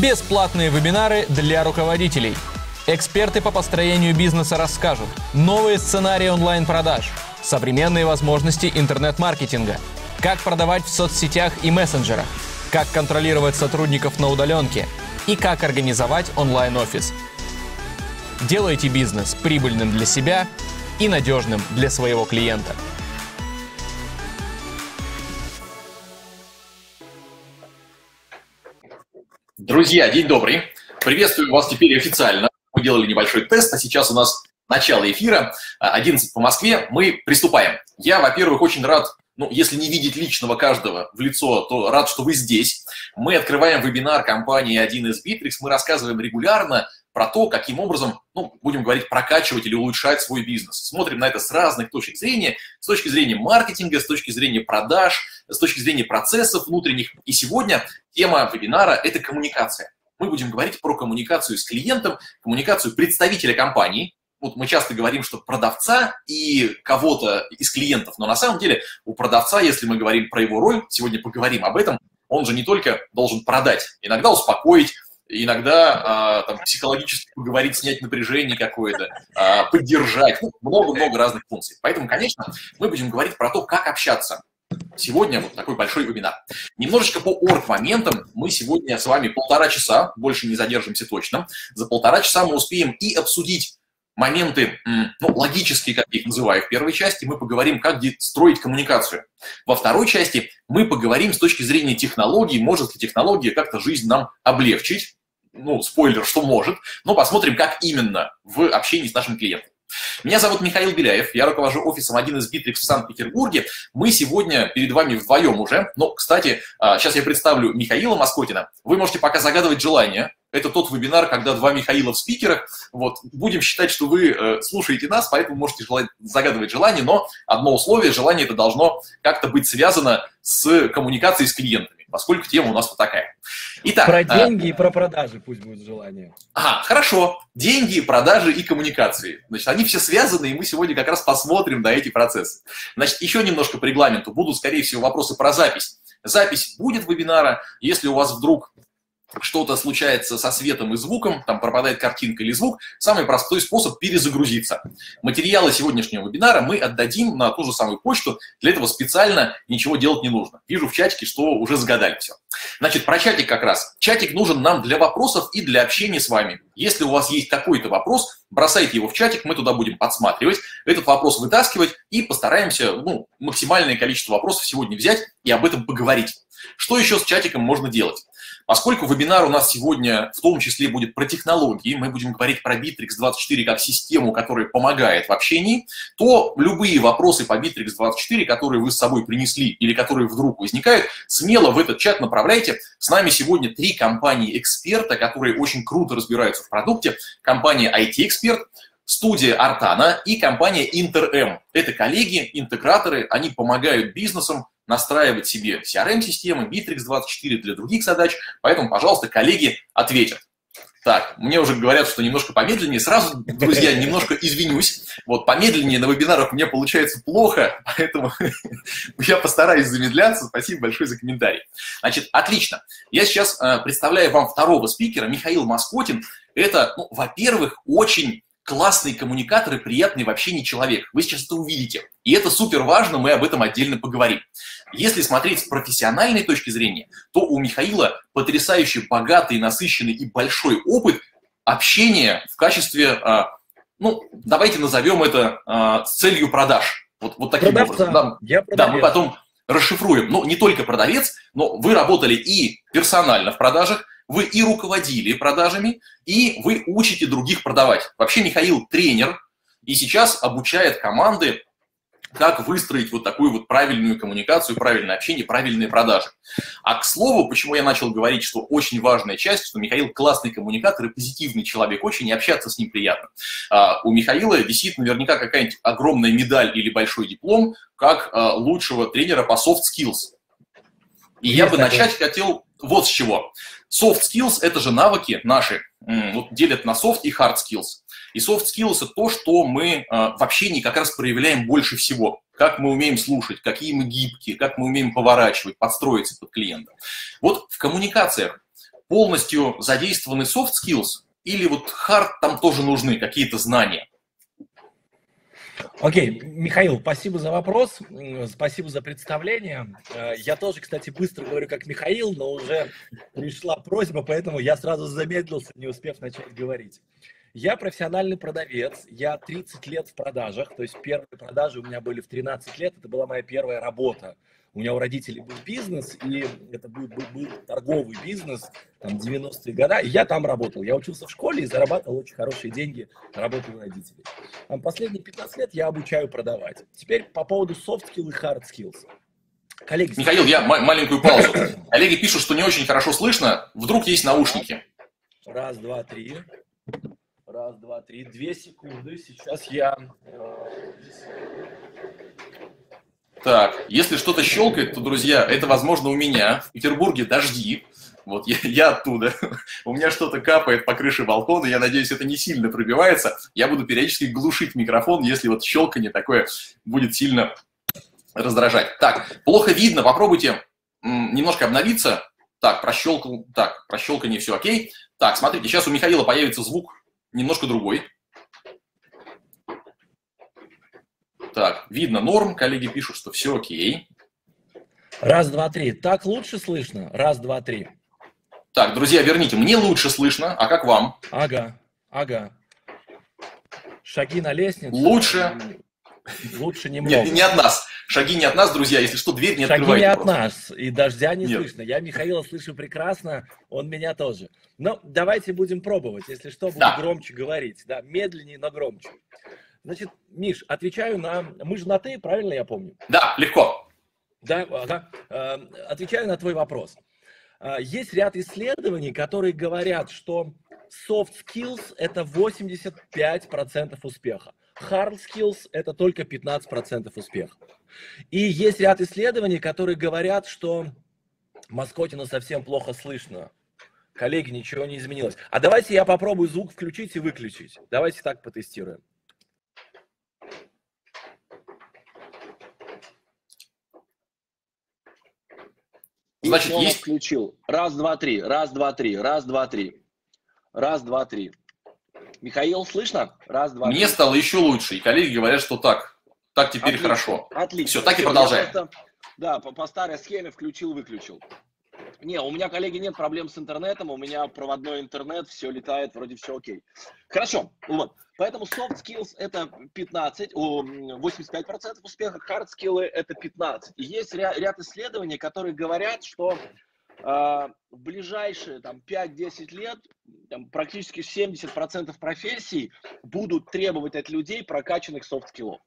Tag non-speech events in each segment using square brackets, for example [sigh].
Бесплатные вебинары для руководителей. Эксперты по построению бизнеса расскажут. Новые сценарии онлайн-продаж. Современные возможности интернет-маркетинга. Как продавать в соцсетях и мессенджерах. Как контролировать сотрудников на удаленке. И как организовать онлайн-офис. Делайте бизнес прибыльным для себя и надежным для своего клиента. Друзья, день добрый. Приветствую вас теперь официально. Мы делали небольшой тест, а сейчас у нас начало эфира, 11 по Москве. Мы приступаем. Я, во-первых, очень рад, ну, если не видеть личного каждого в лицо, то рад, что вы здесь. Мы открываем вебинар компании 1 из Bittrex. Мы рассказываем регулярно про то, каким образом, ну, будем говорить, прокачивать или улучшать свой бизнес. Смотрим на это с разных точек зрения, с точки зрения маркетинга, с точки зрения продаж, с точки зрения процессов внутренних. И сегодня тема вебинара – это коммуникация. Мы будем говорить про коммуникацию с клиентом, коммуникацию представителя компании, вот мы часто говорим, что продавца и кого-то из клиентов, но на самом деле у продавца, если мы говорим про его роль, сегодня поговорим об этом, он же не только должен продать, иногда успокоить, иногда а, там, психологически поговорить, снять напряжение какое-то, а, поддержать, много-много разных функций. Поэтому, конечно, мы будем говорить про то, как общаться. Сегодня вот такой большой вебинар. Немножечко по орг-моментам. Мы сегодня с вами полтора часа, больше не задержимся точно. За полтора часа мы успеем и обсудить моменты, ну, логические, как я их называю, в первой части мы поговорим, как строить коммуникацию. Во второй части мы поговорим с точки зрения технологий, может ли технология как-то жизнь нам облегчить, ну, спойлер, что может, но посмотрим, как именно в общении с нашим клиентом. Меня зовут Михаил Беляев, я руковожу офисом 1 из Bittrex в Санкт-Петербурге. Мы сегодня перед вами вдвоем уже, но, кстати, сейчас а, я представлю Михаила Москотина. Вы можете пока загадывать желание, это тот вебинар, когда два Михаила в спикерах. Вот. Будем считать, что вы э, слушаете нас, поэтому можете желать, загадывать желание, но одно условие, желание это должно как-то быть связано с коммуникацией с клиентами, поскольку тема у нас вот такая. Итак, про а, деньги э, и про продажи пусть будет желание. Ага, хорошо. Деньги, продажи и коммуникации. Значит, они все связаны, и мы сегодня как раз посмотрим на эти процессы. Значит, еще немножко по регламенту. Будут, скорее всего, вопросы про запись. Запись будет вебинара. Если у вас вдруг что-то случается со светом и звуком, там пропадает картинка или звук, самый простой способ перезагрузиться. Материалы сегодняшнего вебинара мы отдадим на ту же самую почту, для этого специально ничего делать не нужно. Вижу в чатике, что уже загадали все. Значит, про чатик как раз. Чатик нужен нам для вопросов и для общения с вами. Если у вас есть какой-то вопрос, бросайте его в чатик, мы туда будем подсматривать, этот вопрос вытаскивать и постараемся ну, максимальное количество вопросов сегодня взять и об этом поговорить. Что еще с чатиком можно делать? Поскольку вебинар у нас сегодня в том числе будет про технологии, мы будем говорить про Bittrex 24 как систему, которая помогает в общении, то любые вопросы по Bittrex 24, которые вы с собой принесли или которые вдруг возникают, смело в этот чат направляйте. С нами сегодня три компании-эксперта, которые очень круто разбираются в продукте. Компания IT-эксперт, студия Артана и компания InterM. Это коллеги, интеграторы, они помогают бизнесам настраивать себе CRM-системы, Bittrex24 для других задач, поэтому, пожалуйста, коллеги ответят. Так, мне уже говорят, что немножко помедленнее. Сразу, друзья, [laughs] немножко извинюсь. Вот, помедленнее на вебинарах меня получается плохо, поэтому [laughs] я постараюсь замедляться. Спасибо большое за комментарий. Значит, отлично. Я сейчас э, представляю вам второго спикера, Михаил Москотин. Это, ну, во-первых, очень классный коммуникатор и приятный в общении человек. Вы сейчас это увидите. И это супер важно, мы об этом отдельно поговорим. Если смотреть с профессиональной точки зрения, то у Михаила потрясающе богатый, насыщенный и большой опыт общения в качестве, а, ну, давайте назовем это а, с целью продаж. Вот, вот таким Продавца. образом. Да, да, мы потом расшифруем. Ну, не только продавец, но вы работали и персонально в продажах, вы и руководили продажами, и вы учите других продавать. Вообще Михаил тренер, и сейчас обучает команды, как выстроить вот такую вот правильную коммуникацию, правильное общение, правильные продажи. А к слову, почему я начал говорить, что очень важная часть, что Михаил классный коммуникатор и позитивный человек, очень и общаться с ним приятно. А, у Михаила висит наверняка какая-нибудь огромная медаль или большой диплом, как а, лучшего тренера по soft skills. И Есть я бы такое. начать хотел вот с чего. Soft skills – это же навыки наши, вот делят на soft и hard skills. И soft skills – это то, что мы а, в общении как раз проявляем больше всего. Как мы умеем слушать, какие мы гибкие, как мы умеем поворачивать, подстроиться под клиента. Вот в коммуникациях полностью задействованы soft skills или вот hard там тоже нужны какие-то знания? Окей. Михаил, спасибо за вопрос, спасибо за представление. Э, я тоже, кстати, быстро говорю как Михаил, но уже пришла просьба, поэтому я сразу замедлился, не успев начать говорить. Я профессиональный продавец, я 30 лет в продажах, то есть первые продажи у меня были в 13 лет, это была моя первая работа. У меня у родителей был бизнес, и это был, был, был торговый бизнес, там, 90-е годы, и я там работал. Я учился в школе и зарабатывал очень хорошие деньги, работая у родителей. Там последние 15 лет я обучаю продавать. Теперь по поводу soft skill и hard skills. Коллеги, Михаил, я маленькую [coughs] паузу. Коллеги пишут, что не очень хорошо слышно. Вдруг есть наушники? Раз, два, три. Раз, два, три. Две секунды. Сейчас я... Так, если что-то щелкает, то, друзья, это, возможно, у меня. В Петербурге дожди. Вот я, я оттуда. [laughs] У меня что-то капает по крыше балкона. Я надеюсь, это не сильно пробивается. Я буду периодически глушить микрофон, если вот щелканье такое будет сильно раздражать. Так, плохо видно. Попробуйте немножко обновиться. Так, прощелкал. Так, прощелканье, все окей. Так, смотрите, сейчас у Михаила появится звук немножко другой. Так, видно норм, коллеги пишут, что все окей. Раз, два, три. Так лучше слышно? Раз, два, три. Так, друзья, верните. Мне лучше слышно, а как вам? Ага, ага. Шаги на лестницу. Лучше. Лучше немного. Нет, не от нас. Шаги не от нас, друзья. Если что, дверь не Шаги открывайте. не от нас. И дождя не Нет. слышно. Я Михаила слышу прекрасно, он меня тоже. Но давайте будем пробовать. Если что, буду да. громче говорить. Да, медленнее, но громче. Значит, Миш, отвечаю на... Мы же на «ты», правильно я помню? Да, легко. Да, ага. Э, отвечаю на твой вопрос. Э, есть ряд исследований, которые говорят, что soft skills – это 85% успеха. Hard skills – это только 15% успеха. И есть ряд исследований, которые говорят, что Маскотину совсем плохо слышно. Коллеги, ничего не изменилось. А давайте я попробую звук включить и выключить. Давайте так потестируем. Значит, есть... включил. Раз, два, три. Раз, два, три. Раз, два, три. Раз, два, три. Михаил, слышно? Раз, два, Мне три. стало еще лучше, и коллеги говорят, что так. Так теперь Отлично. хорошо. Отлично. Все, так и продолжаем. Просто, да, по, по старой схеме включил-выключил. Не, у меня, коллеги, нет проблем с интернетом, у меня проводной интернет, все летает, вроде все окей. Хорошо, вот. Поэтому soft skills это 15, 85% успеха, hard skills это 15. И есть ряд, ряд исследований, которые говорят, что э, в ближайшие там, 5-10 лет там, практически 70% профессий будут требовать от людей прокачанных soft skills.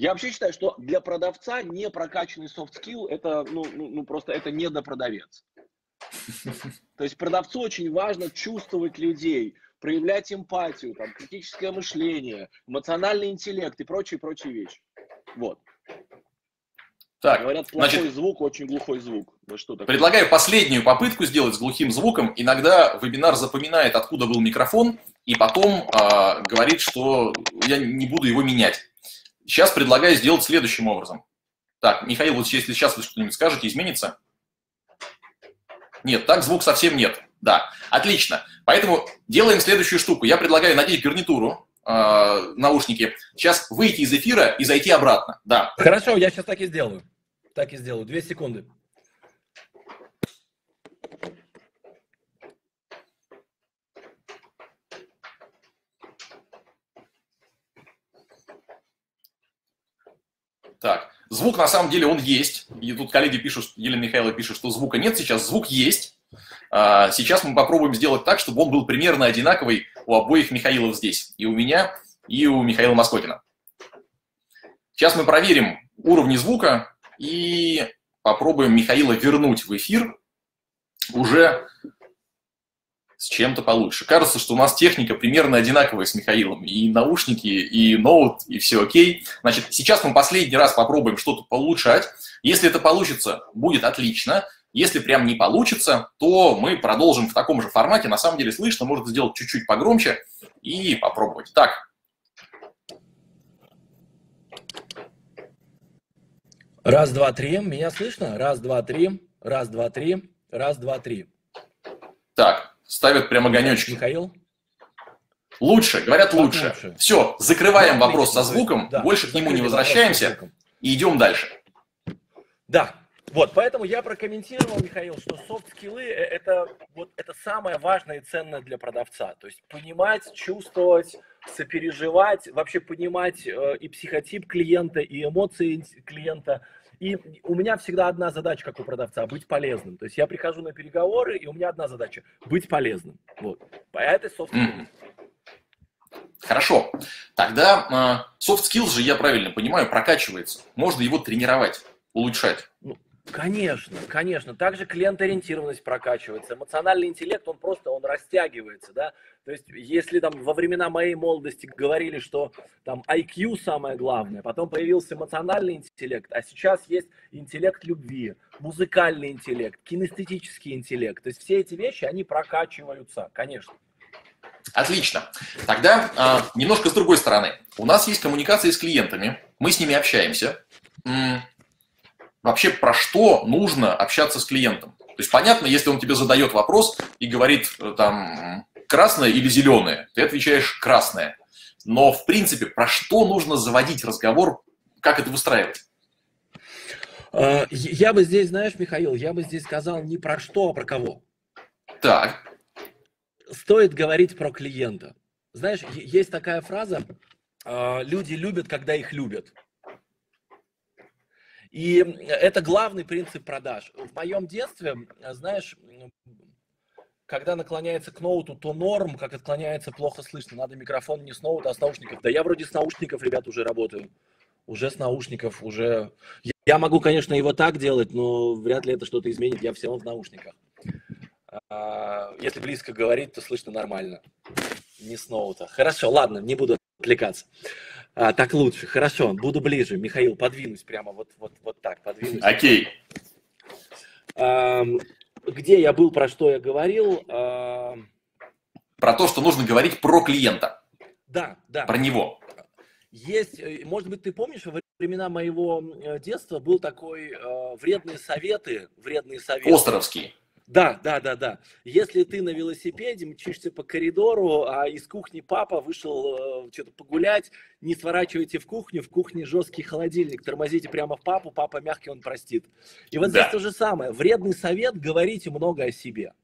Я вообще считаю, что для продавца не прокачанный soft skill это, ну, ну, ну просто это не недопродавец. [laughs] То есть продавцу очень важно чувствовать людей, проявлять эмпатию, там, критическое мышление, эмоциональный интеллект и прочие-прочие вещи. Вот. Так, Говорят, плохой значит, звук, очень глухой звук. Вы что такое? Предлагаю последнюю попытку сделать с глухим звуком. Иногда вебинар запоминает, откуда был микрофон, и потом э, говорит, что я не буду его менять. Сейчас предлагаю сделать следующим образом. Так, Михаил, вот если сейчас вы что-нибудь скажете, изменится? Нет, так звук совсем нет. Да, отлично. Поэтому делаем следующую штуку. Я предлагаю надеть гарнитуру, э, наушники, сейчас выйти из эфира и зайти обратно. Да. Хорошо, я сейчас так и сделаю. Так и сделаю. Две секунды. Так, звук на самом деле он есть. И тут коллеги пишут, Елена Михайловна пишет, что звука нет сейчас. Звук есть. А, сейчас мы попробуем сделать так, чтобы он был примерно одинаковый у обоих Михаилов здесь. И у меня, и у Михаила Москотина. Сейчас мы проверим уровни звука и попробуем Михаила вернуть в эфир уже с чем-то получше. Кажется, что у нас техника примерно одинаковая с Михаилом. И наушники, и ноут, и все окей. Значит, сейчас мы последний раз попробуем что-то получать. Если это получится, будет отлично. Если прям не получится, то мы продолжим в таком же формате. На самом деле слышно, можно сделать чуть-чуть погромче и попробовать. Так. Раз, два, три. Меня слышно? Раз, два, три. Раз, два, три. Раз, два, три. Так, ставят прямо огонечки. Михаил? Лучше, говорят лучше. лучше. Все, закрываем да, вопрос со звуком, да, больше к нему не возвращаемся и идем дальше. Да, вот, поэтому я прокомментировал, Михаил, что софт-скиллы это, вот, это самое важное и ценное для продавца. То есть понимать, чувствовать, сопереживать, вообще понимать э, и психотип клиента, и эмоции клиента. И у меня всегда одна задача, как у продавца – быть полезным. То есть я прихожу на переговоры, и у меня одна задача – быть полезным. Вот. А это софт-скиллы. Хорошо. Тогда э, soft skills же, я правильно понимаю, прокачивается. Можно его тренировать, улучшать. Ну, Конечно, конечно. Также клиент-ориентированность прокачивается. Эмоциональный интеллект, он просто, он растягивается, да. То есть, если там во времена моей молодости говорили, что там IQ самое главное, потом появился эмоциональный интеллект, а сейчас есть интеллект любви, музыкальный интеллект, кинестетический интеллект. То есть, все эти вещи, они прокачиваются, конечно. Отлично. Тогда а, немножко с другой стороны. У нас есть коммуникация с клиентами, мы с ними общаемся вообще про что нужно общаться с клиентом. То есть понятно, если он тебе задает вопрос и говорит э, там красное или зеленое, ты отвечаешь красное. Но в принципе про что нужно заводить разговор, как это выстраивать? А, я бы здесь, знаешь, Михаил, я бы здесь сказал не про что, а про кого. Так. Стоит говорить про клиента. Знаешь, есть такая фраза, а, люди любят, когда их любят. И это главный принцип продаж. В моем детстве, знаешь, когда наклоняется к ноуту, то норм, как отклоняется, плохо слышно. Надо микрофон не с ноута, а с наушников. Да я вроде с наушников, ребят, уже работаю. Уже с наушников, уже... Я могу, конечно, его так делать, но вряд ли это что-то изменит. Я все равно в наушниках. А, если близко говорить, то слышно нормально. Не с ноута. Хорошо, ладно, не буду отвлекаться. А, так лучше, хорошо, буду ближе. Михаил, подвинусь прямо вот, вот, вот так, подвинусь. Окей. А, где я был, про что я говорил? Про то, что нужно говорить про клиента. Да, да. Про него. Есть, э, может быть, ты помнишь, во времена моего э, детства был такой э, вредные советы, вредные советы. Островский. Да, да, да, да. Если ты на велосипеде мчишься по коридору, а из кухни папа вышел э, что-то погулять, не сворачивайте в кухню, в кухне жесткий холодильник, тормозите прямо в папу, папа мягкий, он простит. И вот да. здесь то же самое. Вредный совет, говорите много о себе.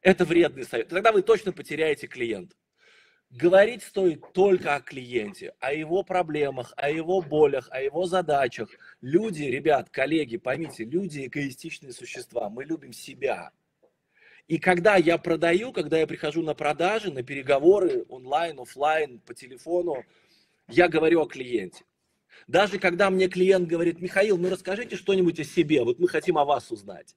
Это вредный совет. Тогда вы точно потеряете клиента. Говорить стоит только о клиенте, о его проблемах, о его болях, о его задачах. Люди, ребят, коллеги, поймите, люди эгоистичные существа, мы любим себя. И когда я продаю, когда я прихожу на продажи, на переговоры онлайн, офлайн, по телефону, я говорю о клиенте. Даже когда мне клиент говорит, Михаил, ну расскажите что-нибудь о себе, вот мы хотим о вас узнать.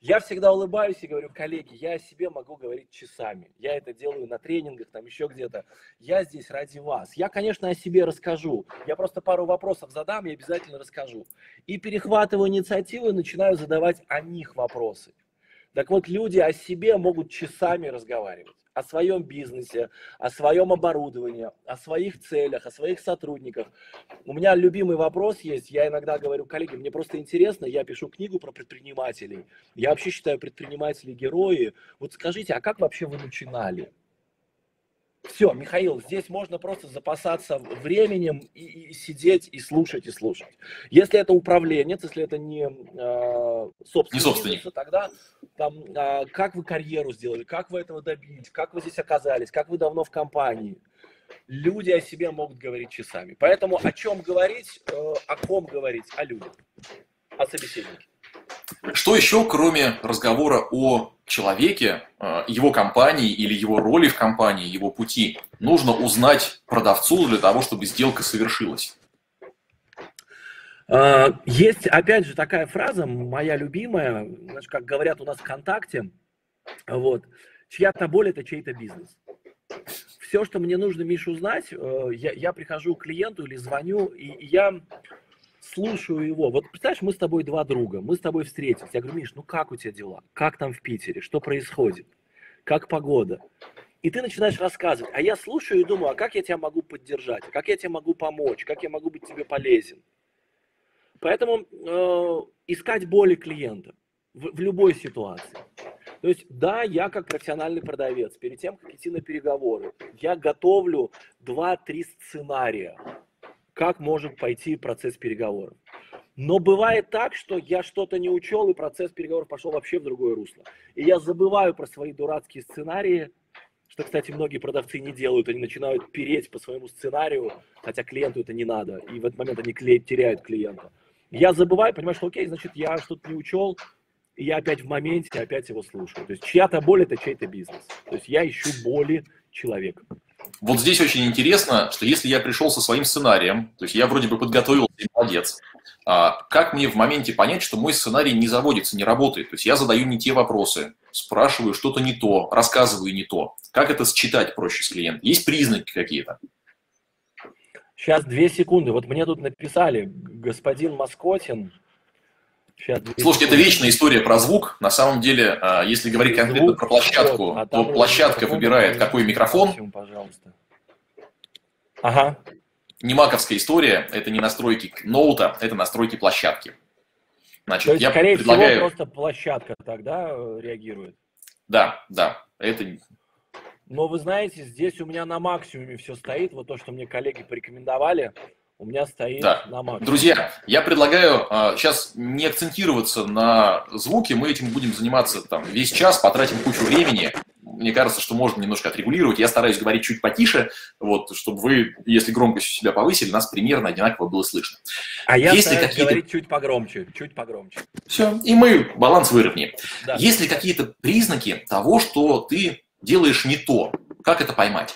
Я всегда улыбаюсь и говорю, коллеги, я о себе могу говорить часами. Я это делаю на тренингах, там еще где-то. Я здесь ради вас. Я, конечно, о себе расскажу. Я просто пару вопросов задам и обязательно расскажу. И перехватываю инициативу и начинаю задавать о них вопросы. Так вот, люди о себе могут часами разговаривать о своем бизнесе, о своем оборудовании, о своих целях, о своих сотрудниках. У меня любимый вопрос есть. Я иногда говорю, коллеги, мне просто интересно, я пишу книгу про предпринимателей. Я вообще считаю предпринимателей герои. Вот скажите, а как вообще вы начинали? Все, Михаил, здесь можно просто запасаться временем и, и сидеть и слушать и слушать. Если это управленец, если это не э, собственник, не собственник. тогда там, э, как вы карьеру сделали, как вы этого добились, как вы здесь оказались, как вы давно в компании. Люди о себе могут говорить часами. Поэтому о чем говорить, э, о ком говорить, о людях, о собеседнике. Что еще, кроме разговора о человеке, э, его компании или его роли в компании, его пути, нужно узнать продавцу для того, чтобы сделка совершилась? А, есть, опять же, такая фраза, моя любимая, значит, как говорят у нас ВКонтакте, вот, чья-то боль – это чей-то бизнес. Все, что мне нужно, Миша, узнать, э, я, я прихожу к клиенту или звоню, и, и я слушаю его. Вот представляешь, мы с тобой два друга, мы с тобой встретились. Я говорю, Миш, ну как у тебя дела? Как там в Питере? Что происходит? Как погода? И ты начинаешь рассказывать. А я слушаю и думаю, а как я тебя могу поддержать? Как я тебе могу помочь? Как я могу быть тебе полезен? Поэтому э, искать боли клиента в, в любой ситуации. То есть, да, я как профессиональный продавец, перед тем, как идти на переговоры, я готовлю 2-3 сценария, как может пойти процесс переговоров. Но бывает так, что я что-то не учел, и процесс переговоров пошел вообще в другое русло. И я забываю про свои дурацкие сценарии, что, кстати, многие продавцы не делают. Они начинают переть по своему сценарию, хотя клиенту это не надо. И в этот момент они теряют клиента. Я забываю, понимаю, что окей, значит, я что-то не учел, и я опять в моменте, опять его слушаю. То есть чья-то боль – это чей-то бизнес. То есть я ищу боли человека. Вот здесь очень интересно, что если я пришел со своим сценарием, то есть я вроде бы подготовился, молодец, а как мне в моменте понять, что мой сценарий не заводится, не работает? То есть я задаю не те вопросы, спрашиваю что-то не то, рассказываю не то. Как это считать проще с клиентом? Есть признаки какие-то? Сейчас две секунды. Вот мне тут написали, господин Маскотин, Сейчас, Слушайте, это вечная история про звук. На самом деле, а, если говорить конкретно звук, про площадку, а то площадка выбирает, какой микрофон. Пожалуйста. Ага. Не маковская история, это не настройки ноута, это настройки площадки. Значит, то есть, я скорее предлагаю... всего, просто площадка тогда э, реагирует. Да, да, это... Но вы знаете, здесь у меня на максимуме все стоит, вот то, что мне коллеги порекомендовали у меня стоит да. на максимум. Друзья, я предлагаю а, сейчас не акцентироваться на звуке, мы этим будем заниматься там весь час, потратим кучу времени. Мне кажется, что можно немножко отрегулировать. Я стараюсь говорить чуть потише, вот, чтобы вы, если громкость у себя повысили, нас примерно одинаково было слышно. А я если стараюсь говорить чуть погромче, чуть погромче. Все, и мы баланс выровняем. Да. Есть ли какие-то признаки того, что ты делаешь не то? Как это поймать?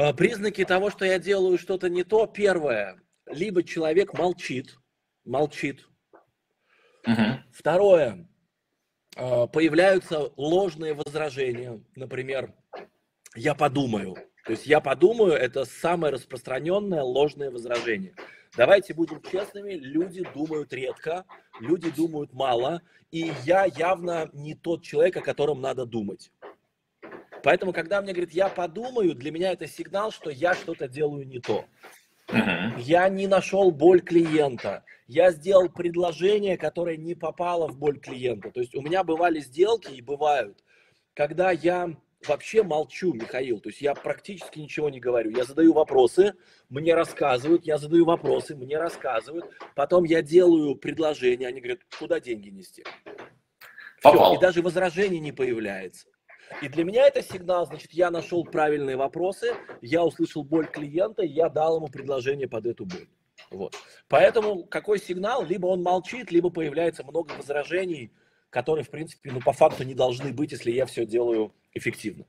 А, признаки того, что я делаю что-то не то, первое, либо человек молчит, молчит. Угу. Второе, а, появляются ложные возражения. Например, я подумаю. То есть я подумаю, это самое распространенное ложное возражение. Давайте будем честными, люди думают редко, люди думают мало, и я явно не тот человек, о котором надо думать. Поэтому, когда мне говорят, я подумаю, для меня это сигнал, что я что-то делаю не то. Uh-huh. Я не нашел боль клиента. Я сделал предложение, которое не попало в боль клиента. То есть у меня бывали сделки и бывают, когда я вообще молчу, Михаил. То есть я практически ничего не говорю. Я задаю вопросы, мне рассказывают, я задаю вопросы, мне рассказывают. Потом я делаю предложение, они говорят, куда деньги нести? Все, и даже возражений не появляется. И для меня это сигнал, значит, я нашел правильные вопросы, я услышал боль клиента, я дал ему предложение под эту боль. Вот. Поэтому какой сигнал? Либо он молчит, либо появляется много возражений, которые, в принципе, ну, по факту не должны быть, если я все делаю эффективно.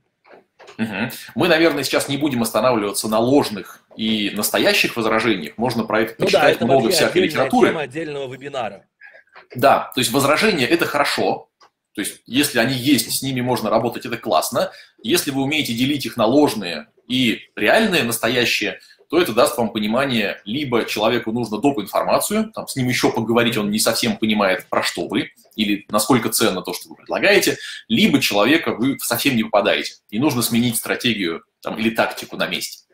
Угу. Мы, наверное, сейчас не будем останавливаться на ложных и настоящих возражениях. Можно про это почитать ну да, это много всякой литературы. Тема отдельного вебинара. Да, то есть возражения – это хорошо, то есть, если они есть, с ними можно работать, это классно. Если вы умеете делить их на ложные и реальные, настоящие, то это даст вам понимание, либо человеку нужно доп. информацию, там, с ним еще поговорить, он не совсем понимает, про что вы, или насколько ценно то, что вы предлагаете, либо человека вы совсем не попадаете, и нужно сменить стратегию там, или тактику на месте.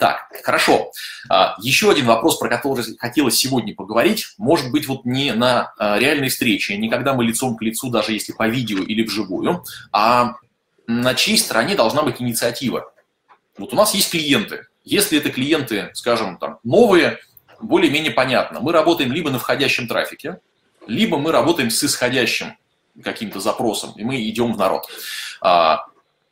Так, хорошо. А, еще один вопрос, про который хотелось сегодня поговорить. Может быть, вот не на а, реальной встрече, не когда мы лицом к лицу, даже если по видео или вживую, а на чьей стороне должна быть инициатива. Вот у нас есть клиенты. Если это клиенты, скажем, там, новые, более-менее понятно. Мы работаем либо на входящем трафике, либо мы работаем с исходящим каким-то запросом, и мы идем в народ. А,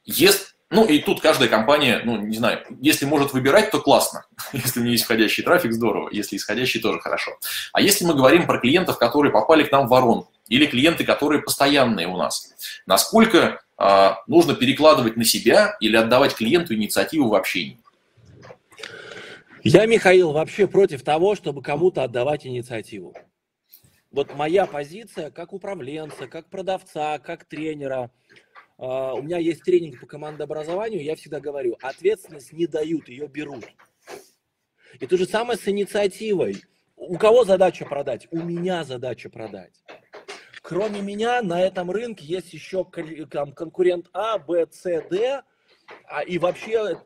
если ну и тут каждая компания, ну не знаю, если может выбирать, то классно. [laughs] Если у нее есть трафик, здорово. Если исходящий, тоже хорошо. А если мы говорим про клиентов, которые попали к нам в воронку, или клиенты, которые постоянные у нас, насколько э, нужно перекладывать на себя или отдавать клиенту инициативу в общении? Я, Михаил, вообще против того, чтобы кому-то отдавать инициативу. Вот моя позиция как управленца, как продавца, как тренера – у меня есть тренинг по командообразованию, я всегда говорю, ответственность не дают, ее берут. И то же самое с инициативой. У кого задача продать? У меня задача продать. Кроме меня на этом рынке есть еще там, конкурент А, Б, С, Д, а, и вообще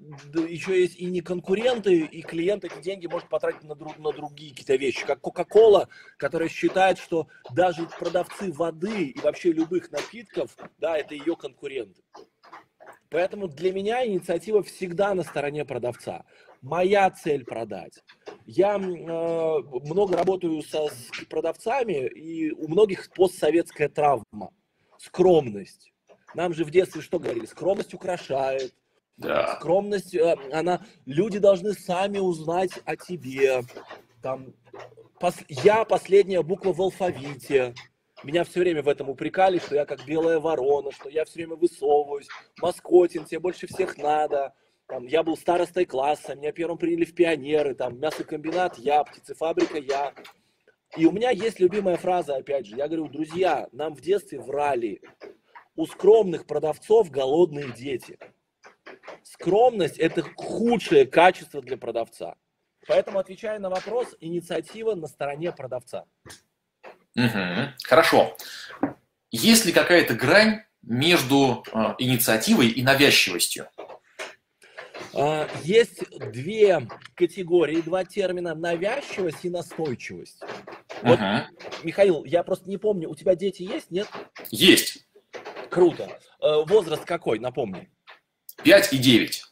еще есть и не конкуренты, и клиент эти деньги может потратить на, друг, на другие какие-то вещи, как Coca-Cola, которая считает, что даже продавцы воды и вообще любых напитков, да, это ее конкуренты. Поэтому для меня инициатива всегда на стороне продавца. Моя цель продать. Я э, много работаю со, с продавцами, и у многих постсоветская травма, скромность. Нам же в детстве что говорили? Скромность украшает, да. Скромность, э, она, люди должны сами узнать о тебе. Там, пос, я последняя буква в алфавите. Меня все время в этом упрекали, что я как белая ворона, что я все время высовываюсь, маскотин, тебе больше всех надо. Там, я был старостой класса, меня первым приняли в пионеры, там, мясокомбинат я, птицефабрика я. И у меня есть любимая фраза, опять же, я говорю, друзья, нам в детстве врали, у скромных продавцов голодные дети. Скромность – это худшее качество для продавца. Поэтому, отвечая на вопрос, инициатива на стороне продавца. Угу. Хорошо. Есть ли какая-то грань между э, инициативой и навязчивостью? А, есть две категории, два термина – навязчивость и настойчивость. Вот, угу. Михаил, я просто не помню, у тебя дети есть, нет? Есть. Круто. Э, возраст какой, напомни? 5 и 9.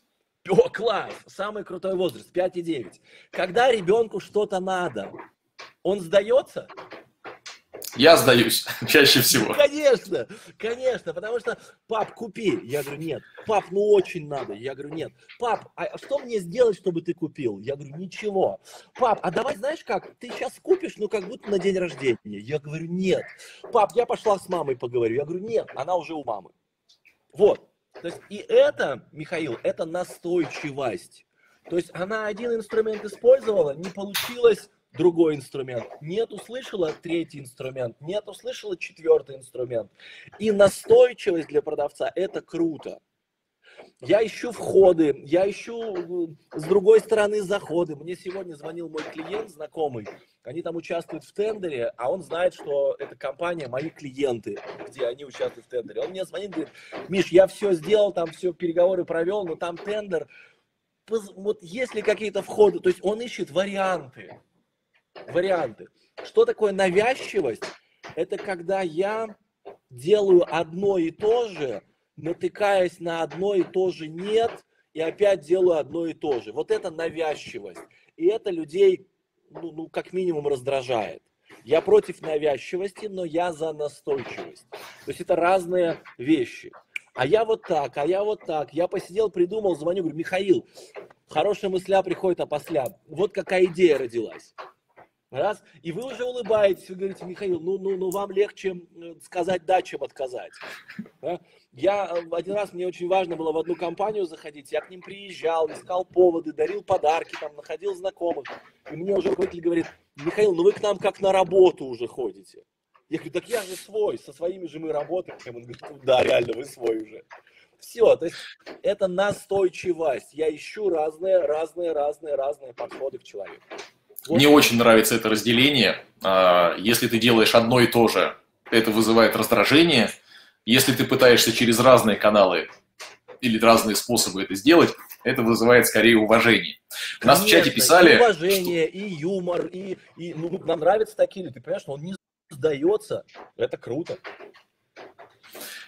О, класс! Самый крутой возраст, 5 и 9. Когда ребенку что-то надо, он сдается? Я сдаюсь [laughs] чаще всего. Конечно, конечно, потому что, пап, купи. Я говорю, нет. Пап, ну очень надо. Я говорю, нет. Пап, а что мне сделать, чтобы ты купил? Я говорю, ничего. Пап, а давай знаешь как, ты сейчас купишь, ну как будто на день рождения. Я говорю, нет. Пап, я пошла с мамой поговорю. Я говорю, нет, она уже у мамы. Вот. То есть и это, Михаил, это настойчивость. То есть она один инструмент использовала, не получилось другой инструмент. Нет, услышала третий инструмент. Нет, услышала четвертый инструмент. И настойчивость для продавца – это круто. Я ищу входы, я ищу с другой стороны заходы. Мне сегодня звонил мой клиент, знакомый, они там участвуют в тендере, а он знает, что эта компания мои клиенты, где они участвуют в тендере. Он мне звонит, говорит, Миш, я все сделал, там все переговоры провел, но там тендер. Вот есть ли какие-то входы? То есть он ищет варианты. Варианты. Что такое навязчивость? Это когда я делаю одно и то же, натыкаясь на одно и то же нет, и опять делаю одно и то же. Вот это навязчивость. И это людей ну, ну, как минимум раздражает. Я против навязчивости, но я за настойчивость. То есть это разные вещи. А я вот так, а я вот так. Я посидел, придумал, звоню, говорю, Михаил, хорошая мысля приходит, после. Вот какая идея родилась. Раз, и вы уже улыбаетесь, вы говорите, Михаил, ну, ну, ну вам легче сказать да, чем отказать. Да? Я э, один раз, мне очень важно было в одну компанию заходить, я к ним приезжал, искал поводы, дарил подарки, там, находил знакомых. И мне уже руководитель говорит, Михаил, ну вы к нам как на работу уже ходите. Я говорю, так я же свой, со своими же мы работаем. Он говорит, «Ну да, реально, вы свой уже. Все, то есть это настойчивость. Я ищу разные, разные, разные, разные подходы к человеку. Вот. Мне очень нравится это разделение. А, если ты делаешь одно и то же, это вызывает раздражение. Если ты пытаешься через разные каналы или разные способы это сделать, это вызывает скорее уважение. У нас в чате писали... И уважение, и юмор, и, и ну, нам нравятся такие люди. Ты понимаешь, он не сдается. Это круто.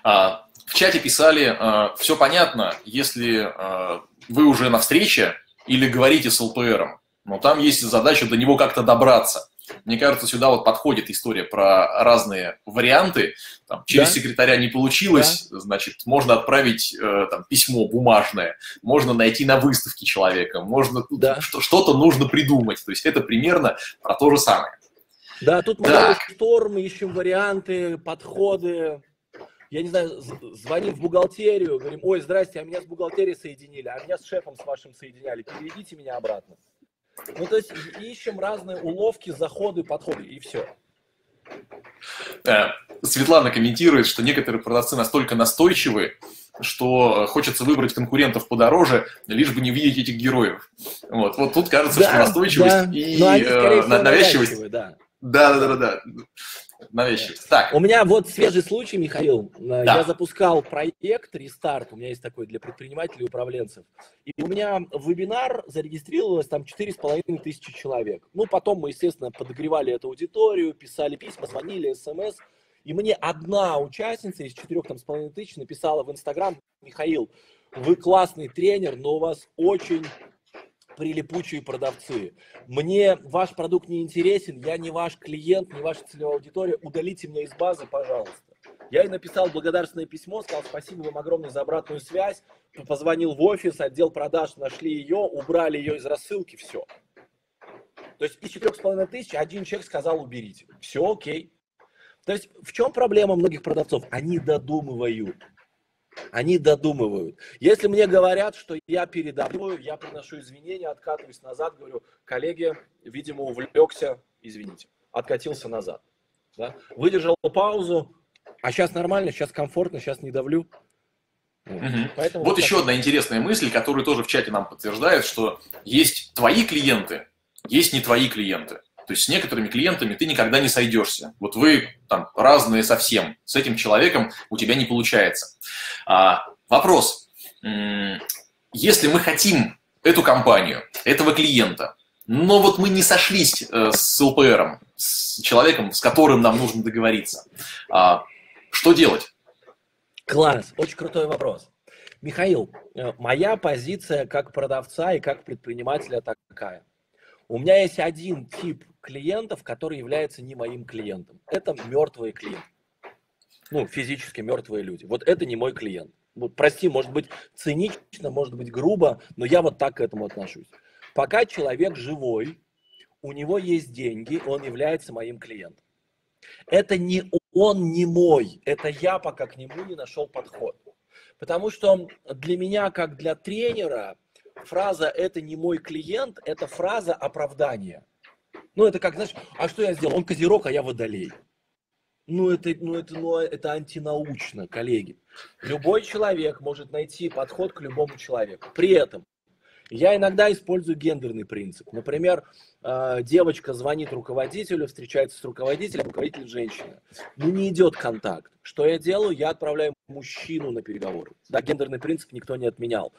А, в чате писали, а, все понятно, если а, вы уже на встрече или говорите с ЛПРом, но там есть задача до него как-то добраться. Мне кажется, сюда вот подходит история про разные варианты. Там, через да? секретаря не получилось, да. значит, можно отправить э, там, письмо бумажное, можно найти на выставке человека, можно да. что-то нужно придумать. То есть это примерно про то же самое. Да, тут мы да. шторм, ищем варианты, подходы. Я не знаю, звоним в бухгалтерию, говорим, ой, здрасте, а меня с бухгалтерией соединили, а меня с шефом с вашим соединяли, переведите меня обратно. Ну, то есть ищем разные уловки, заходы, подходы, и все. Э, Светлана комментирует, что некоторые продавцы настолько настойчивы, что хочется выбрать конкурентов подороже, лишь бы не видеть этих героев. Вот, вот тут кажется, да, что настойчивость да. и э, навязчивость. Да. да, да, да, да. Навязчивости. Так. У меня вот свежий случай, Михаил. Да. Я запускал проект «Рестарт», у меня есть такой для предпринимателей и управленцев. И у меня в вебинар зарегистрировалось там 4,5 тысячи человек. Ну, потом мы, естественно, подогревали эту аудиторию, писали письма, звонили, смс. И мне одна участница из 4,5 тысяч написала в Инстаграм, Михаил, вы классный тренер, но у вас очень прилипучие продавцы. Мне ваш продукт не интересен, я не ваш клиент, не ваша целевая аудитория, удалите меня из базы, пожалуйста. Я ей написал благодарственное письмо, сказал спасибо вам огромное за обратную связь, позвонил в офис, отдел продаж, нашли ее, убрали ее из рассылки, все. То есть из четырех с половиной тысяч один человек сказал уберите. Все окей. То есть в чем проблема многих продавцов? Они додумывают. Они додумывают. Если мне говорят, что я передавливаю, я приношу извинения, откатываюсь назад, говорю, коллеги, видимо, увлекся, извините, откатился назад. Да? Выдержал паузу, а сейчас нормально, сейчас комфортно, сейчас не давлю. Угу. Поэтому вот, вот еще одна интересная мысль, которую тоже в чате нам подтверждает, что есть твои клиенты, есть не твои клиенты. То есть с некоторыми клиентами ты никогда не сойдешься. Вот вы там разные совсем. С этим человеком у тебя не получается. А, вопрос. Если мы хотим эту компанию, этого клиента, но вот мы не сошлись э, с ЛПРом, с человеком, с которым нам нужно договориться, а, что делать? Класс, очень крутой вопрос. Михаил, э, моя позиция как продавца и как предпринимателя такая. У меня есть один тип клиентов, который является не моим клиентом. Это мертвые клиенты. Ну, физически мертвые люди. Вот это не мой клиент. Вот, прости, может быть цинично, может быть грубо, но я вот так к этому отношусь. Пока человек живой, у него есть деньги, он является моим клиентом. Это не он не мой, это я пока к нему не нашел подход. Потому что для меня, как для тренера, фраза «это не мой клиент» – это фраза оправдания. Ну, это как, знаешь, а что я сделал? Он козерог, а я водолей. Ну, это, ну, это, ну, это антинаучно, коллеги. Любой человек может найти подход к любому человеку. При этом я иногда использую гендерный принцип. Например, э, девочка звонит руководителю, встречается с руководителем, руководитель женщина. Ну, не идет контакт. Что я делаю? Я отправляю мужчину на переговоры. Да, гендерный принцип никто не отменял.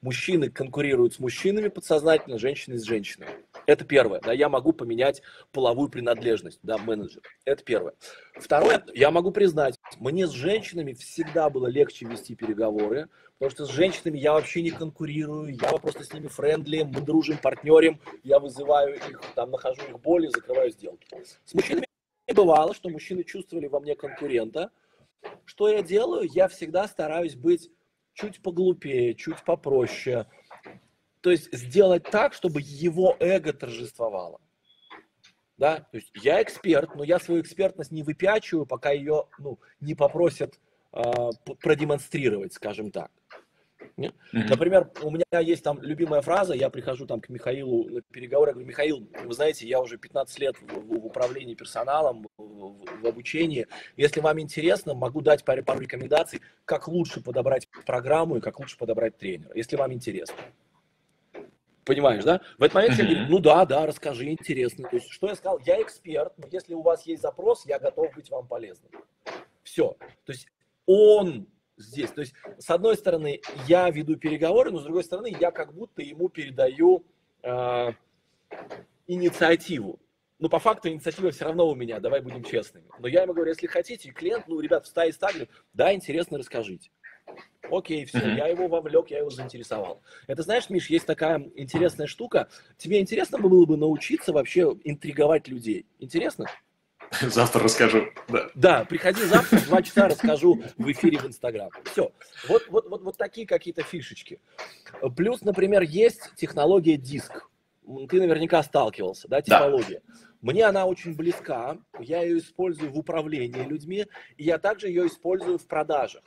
Мужчины конкурируют с мужчинами подсознательно, женщины с женщинами. Это первое. Да, я могу поменять половую принадлежность, да, менеджер. Это первое. Второе, я могу признать, мне с женщинами всегда было легче вести переговоры, потому что с женщинами я вообще не конкурирую, я просто с ними френдли, мы дружим, партнерим, я вызываю их, там, нахожу их боли, закрываю сделки. С мужчинами бывало, что мужчины чувствовали во мне конкурента. Что я делаю? Я всегда стараюсь быть чуть поглупее, чуть попроще, то есть сделать так, чтобы его эго торжествовало. Да? То есть я эксперт, но я свою экспертность не выпячиваю, пока ее ну, не попросят э, продемонстрировать, скажем так. Mm-hmm. Например, у меня есть там любимая фраза, я прихожу там к Михаилу на переговоры, говорю, Михаил, вы знаете, я уже 15 лет в, в управлении персоналом, в, в, обучении. Если вам интересно, могу дать пару, пару рекомендаций, как лучше подобрать программу и как лучше подобрать тренера, если вам интересно. Понимаешь, да? В этот момент человек говорит, ну да, да, расскажи, интересно. То есть, что я сказал? Я эксперт, но если у вас есть запрос, я готов быть вам полезным. Все. То есть он здесь. То есть, с одной стороны, я веду переговоры, но с другой стороны, я как будто ему передаю э, инициативу. Но по факту инициатива все равно у меня, давай будем честными. Но я ему говорю, если хотите, клиент, ну, ребят, в стае говорит, да, интересно, расскажите. Окей, все, mm-hmm. я его вовлек, я его заинтересовал. Это знаешь, Миш, есть такая интересная штука. Тебе интересно было бы научиться вообще интриговать людей? Интересно? [laughs] Завтра расскажу. Да, да приходи завтра, два часа расскажу в эфире в Инстаграм. Все. Вот, вот, вот, вот такие какие-то фишечки. Плюс, например, есть технология диск. Ты наверняка сталкивался, да, технология. Да. Мне она очень близка, я ее использую в управлении людьми, и я также ее использую в продажах.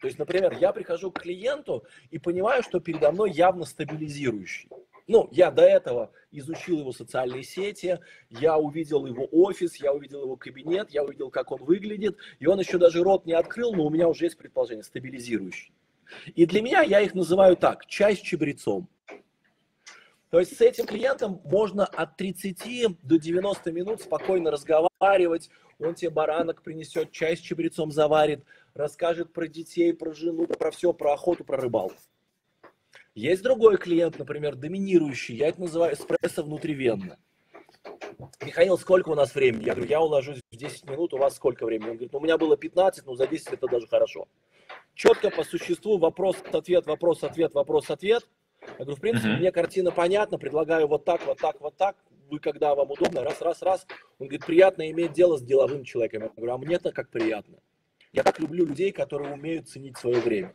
То есть, например, я прихожу к клиенту и понимаю, что передо мной явно стабилизирующий. Ну, я до этого изучил его социальные сети, я увидел его офис, я увидел его кабинет, я увидел, как он выглядит, и он еще даже рот не открыл, но у меня уже есть предположение, стабилизирующий. И для меня я их называю так, чай с чабрецом. То есть с этим клиентом можно от 30 до 90 минут спокойно разговаривать, он тебе баранок принесет, чай с чабрецом заварит, расскажет про детей, про жену, про все, про охоту, про рыбалку. Есть другой клиент, например, доминирующий, я это называю эспрессо внутривенно. Михаил, сколько у нас времени? Я говорю, я уложусь в 10 минут, у вас сколько времени? Он говорит, ну, у меня было 15, но за 10 это даже хорошо. Четко по существу, вопрос-ответ, вопрос-ответ, вопрос-ответ. Я говорю, в принципе, uh-huh. мне картина понятна, предлагаю вот так, вот так, вот так. Вы когда вам удобно, раз, раз, раз. Он говорит, приятно иметь дело с деловым человеком. Я говорю, а мне-то как приятно. Я так люблю людей, которые умеют ценить свое время.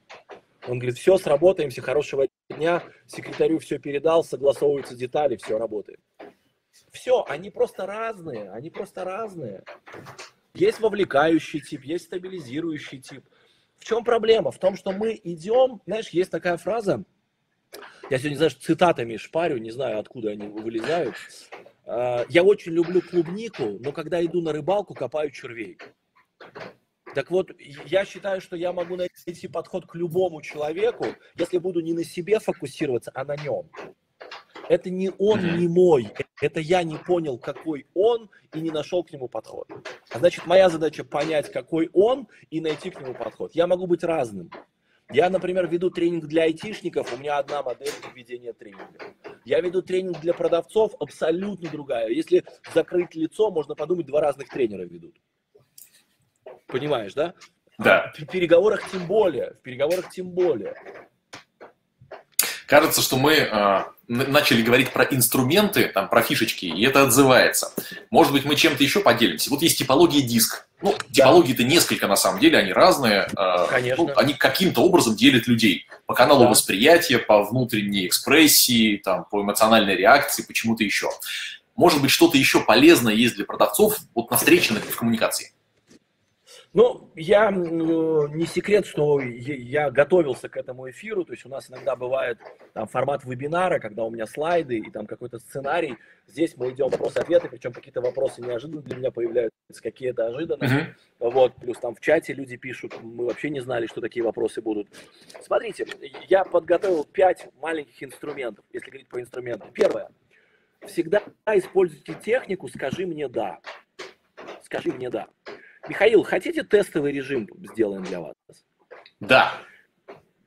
Он говорит, все, сработаемся, хорошего дня, секретарю все передал, согласовываются детали, все работает. Все, они просто разные, они просто разные. Есть вовлекающий тип, есть стабилизирующий тип. В чем проблема? В том, что мы идем, знаешь, есть такая фраза, я сегодня, знаешь, цитатами шпарю, не знаю, откуда они вылезают. А, я очень люблю клубнику, но когда иду на рыбалку, копаю червей. Так вот, я считаю, что я могу найти подход к любому человеку, если буду не на себе фокусироваться, а на нем. Это не он, не мой. Это я не понял, какой он, и не нашел к нему подход. А значит, моя задача понять, какой он, и найти к нему подход. Я могу быть разным. Я, например, веду тренинг для айтишников, у меня одна модель ведения тренинга. Я веду тренинг для продавцов, абсолютно другая. Если закрыть лицо, можно подумать, два разных тренера ведут. Понимаешь, да? Да. В переговорах тем более. В переговорах тем более. Кажется, что мы э, начали говорить про инструменты, там, про фишечки, и это отзывается. Может быть, мы чем-то еще поделимся. Вот есть типология диск. Ну, да. типологии-то несколько, на самом деле, они разные. Э, Конечно. Ну, они каким-то образом делят людей. По каналу да. восприятия, по внутренней экспрессии, там, по эмоциональной реакции, почему-то еще. Может быть, что-то еще полезное есть для продавцов вот на встрече, в коммуникации. Ну, я не секрет, что я готовился к этому эфиру, то есть у нас иногда бывает там формат вебинара, когда у меня слайды и там какой-то сценарий. Здесь мы идем вопросы-ответы, причем какие-то вопросы неожиданно для меня появляются, какие-то ожиданные. Uh-huh. Вот, плюс там в чате люди пишут, мы вообще не знали, что такие вопросы будут. Смотрите, я подготовил пять маленьких инструментов, если говорить по инструментам. Первое. Всегда используйте технику «скажи мне да». Скажи мне да. Михаил, хотите тестовый режим сделаем для вас? Да.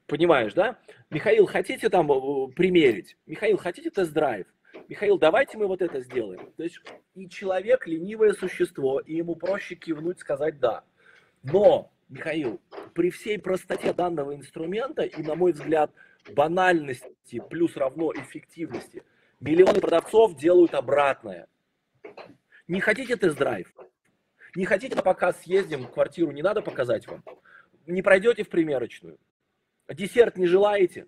Понимаешь, да? Михаил, хотите там э, примерить? Михаил, хотите тест-драйв? Михаил, давайте мы вот это сделаем. То есть и человек ленивое существо, и ему проще кивнуть, сказать да. Но, Михаил, при всей простоте данного инструмента и, на мой взгляд, банальности плюс равно эффективности, миллионы продавцов делают обратное. Не хотите тест-драйв? Не хотите на показ съездим, квартиру не надо показать вам? Не пройдете в примерочную? Десерт не желаете?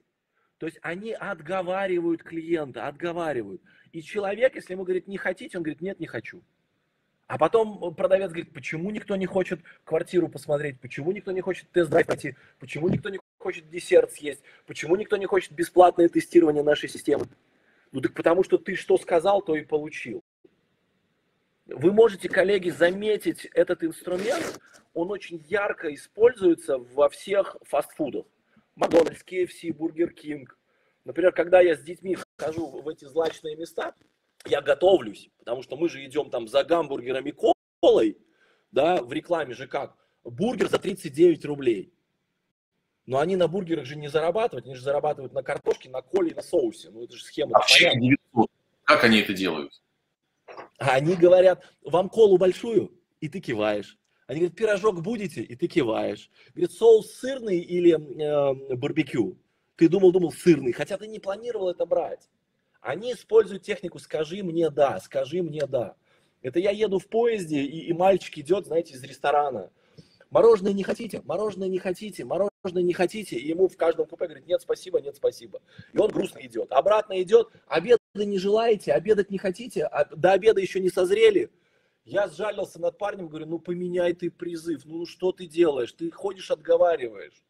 То есть они отговаривают клиента, отговаривают. И человек, если ему говорит, не хотите, он говорит, нет, не хочу. А потом продавец говорит, почему никто не хочет квартиру посмотреть, почему никто не хочет тест-драйв пойти, почему никто не хочет десерт съесть, почему никто не хочет бесплатное тестирование нашей системы. Ну так потому что ты что сказал, то и получил. Вы можете, коллеги, заметить этот инструмент, он очень ярко используется во всех фастфудах. Макдональдс, KFC, Бургер Кинг. Например, когда я с детьми хожу в эти злачные места, я готовлюсь, потому что мы же идем там за гамбургерами колой, да, в рекламе же как, бургер за 39 рублей. Но они на бургерах же не зарабатывают, они же зарабатывают на картошке, на коле и на соусе. Ну это же схема. Вообще 900. Как они это делают? А они говорят, вам колу большую, и ты киваешь. Они говорят, пирожок будете, и ты киваешь. Говорит, соус сырный или э, барбекю? Ты думал, думал, сырный, хотя ты не планировал это брать. Они используют технику «скажи мне да», «скажи мне да». Это я еду в поезде, и, и мальчик идет, знаете, из ресторана. Мороженое не хотите? Мороженое не хотите? Мороженое не хотите? И ему в каждом купе говорит, нет, спасибо, нет, спасибо. И он грустно идет. Обратно идет, обед не желаете, обедать не хотите, а до обеда еще не созрели. Я сжалился над парнем, говорю, ну поменяй ты призыв, ну что ты делаешь, ты ходишь, отговариваешь.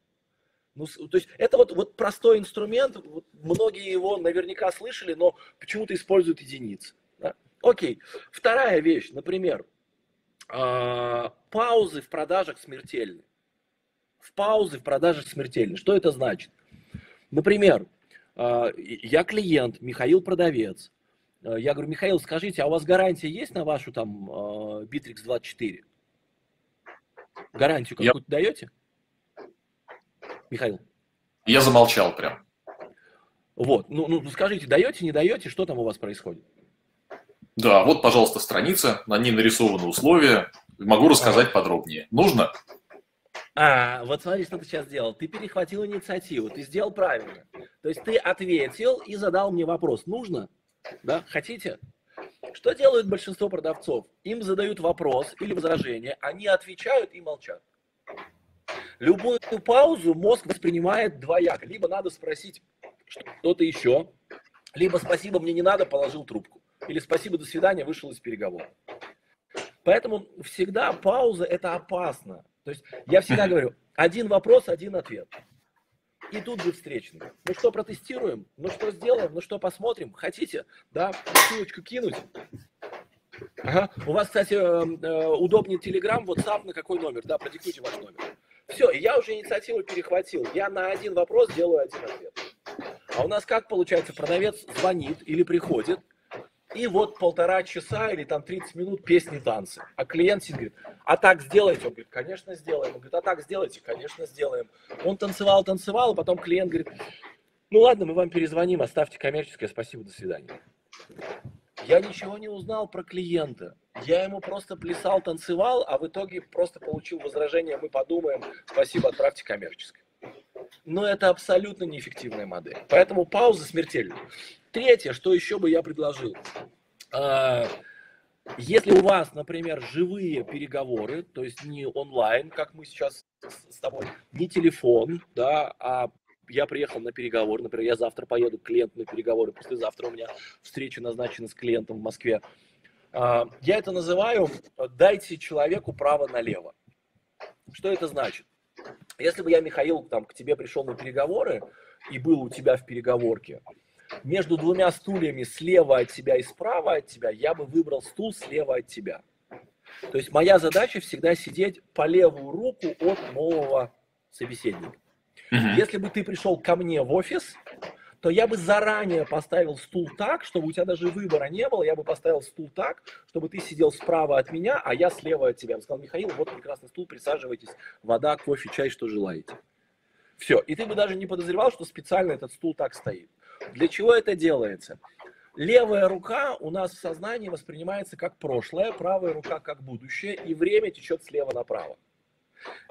Ну, то есть это вот, вот простой инструмент, вот многие его наверняка слышали, но почему-то используют единицы. Да? Окей, вторая вещь, например, э, паузы в продажах смертельны. В паузы в продажах смертельны. Что это значит? Например, а, я клиент, Михаил продавец. А, я говорю, Михаил, скажите, а у вас гарантия есть на вашу там а, Bittrex 24? Гарантию какую-то Я... даете? Михаил? Я замолчал прям. Вот, ну, ну скажите, даете, не даете, что там у вас происходит? Да, вот, пожалуйста, страница, на ней нарисованы условия. Могу рассказать а. подробнее. Нужно? А, вот смотри, что ты сейчас сделал. Ты перехватил инициативу, ты сделал правильно. То есть ты ответил и задал мне вопрос. Нужно? Да? Хотите? Что делают большинство продавцов? Им задают вопрос или возражение, они отвечают и молчат. Любую паузу мозг воспринимает двояко. Либо надо спросить что-то еще, либо спасибо, мне не надо, положил трубку. Или спасибо, до свидания, вышел из переговоров. Поэтому всегда пауза – это опасно. То есть я всегда говорю, один вопрос, один ответ. И тут же встречный. Ну что, протестируем? Ну что сделаем? Ну что, посмотрим? Хотите? Да, ссылочку кинуть? Ага. У вас, кстати, э, э, удобнее Telegram, WhatsApp, на какой номер? Да, продиктуйте ваш номер. Все, я уже инициативу перехватил. Я на один вопрос делаю один ответ. А у нас как получается? Продавец звонит или приходит, и вот полтора часа или там 30 минут песни, танцы. А клиент сидит, говорит, а так сделайте? Он говорит, конечно, сделаем. Он говорит, а так сделайте? Конечно, сделаем. Он танцевал, танцевал, а потом клиент говорит, ну ладно, мы вам перезвоним, оставьте коммерческое, спасибо, до свидания. Я ничего не узнал про клиента. Я ему просто плясал, танцевал, а в итоге просто получил возражение, мы подумаем, спасибо, отправьте коммерческое. Но это абсолютно неэффективная модель. Поэтому пауза смертельна. Третье, что еще бы я предложил. А, если у вас, например, живые переговоры, то есть не онлайн, как мы сейчас с тобой, не телефон, да, а я приехал на переговор, например, я завтра поеду к клиенту на переговоры, послезавтра у меня встреча назначена с клиентом в Москве. А, я это называю «дайте человеку право налево». Что это значит? Если бы я, Михаил, там, к тебе пришел на переговоры и был у тебя в переговорке, между двумя стульями слева от тебя и справа от тебя, я бы выбрал стул слева от тебя. То есть моя задача всегда сидеть по левую руку от нового собеседника. Угу. Если бы ты пришел ко мне в офис, то я бы заранее поставил стул так, чтобы у тебя даже выбора не было. Я бы поставил стул так, чтобы ты сидел справа от меня, а я слева от тебя. Я бы сказал, Михаил, вот прекрасный стул, присаживайтесь, вода, кофе, чай, что желаете. Все. И ты бы даже не подозревал, что специально этот стул так стоит. Для чего это делается? Левая рука у нас в сознании воспринимается как прошлое, правая рука как будущее, и время течет слева направо.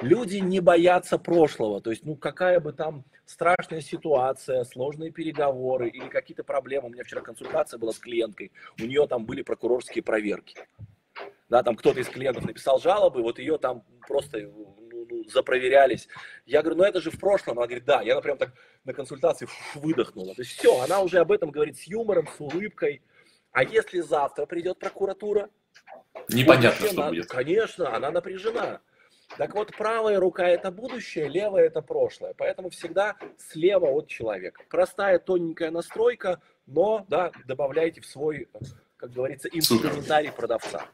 Люди не боятся прошлого, то есть, ну, какая бы там страшная ситуация, сложные переговоры или какие-то проблемы. У меня вчера консультация была с клиенткой, у нее там были прокурорские проверки. Да, там кто-то из клиентов написал жалобы, вот ее там просто запроверялись. Я говорю, ну это же в прошлом. Она говорит, да. Я, например, так на консультации [laughs] выдохнула. То есть все, она уже об этом говорит с юмором, с улыбкой. А если завтра придет прокуратура? Непонятно, что она, будет. Конечно, она напряжена. Так вот, правая рука – это будущее, левая – это прошлое. Поэтому всегда слева от человека. Простая, тоненькая настройка, но да, добавляйте в свой, как говорится, инструментарий продавца.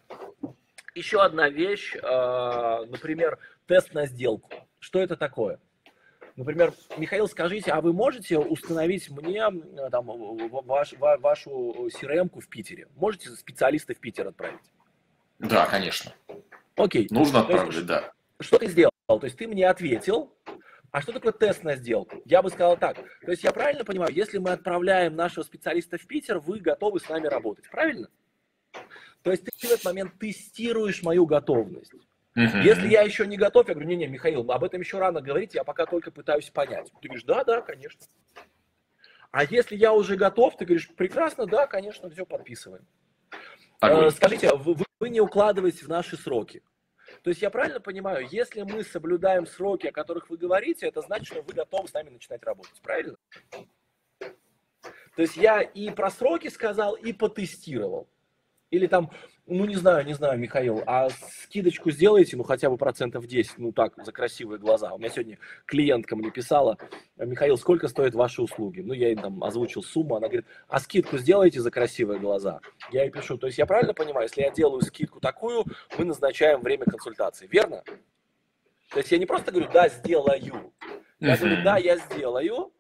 Еще одна вещь, а, например, тест на сделку. Что это такое? Например, Михаил, скажите, а вы можете установить мне там, ваш, вашу CRM в Питере? Можете специалиста в Питер отправить? Да, конечно. Окей. Нужно отправить, есть, да. Что ты сделал? То есть ты мне ответил, а что такое тест на сделку? Я бы сказал так. То есть я правильно понимаю, если мы отправляем нашего специалиста в Питер, вы готовы с нами работать, правильно? То есть ты в этот момент тестируешь мою готовность. Uh-huh. Если я еще не готов, я говорю, не-не, Михаил, об этом еще рано говорить, я пока только пытаюсь понять. Ты говоришь, да, да, конечно. А если я уже готов, ты говоришь, прекрасно, да, конечно, все подписываем. Э, скажите, вы, вы не укладываетесь в наши сроки. То есть я правильно понимаю, если мы соблюдаем сроки, о которых вы говорите, это значит, что вы готовы с нами начинать работать, правильно? То есть я и про сроки сказал, и потестировал. Или там, ну не знаю, не знаю, Михаил, а скидочку сделаете, ну хотя бы процентов 10, ну так, за красивые глаза. У меня сегодня клиентка мне писала, Михаил, сколько стоят ваши услуги? Ну я ей там озвучил сумму, она говорит, а скидку сделаете за красивые глаза? Я ей пишу, то есть я правильно понимаю, если я делаю скидку такую, мы назначаем время консультации, верно? То есть я не просто говорю, да, сделаю. Я говорю, да, я сделаю,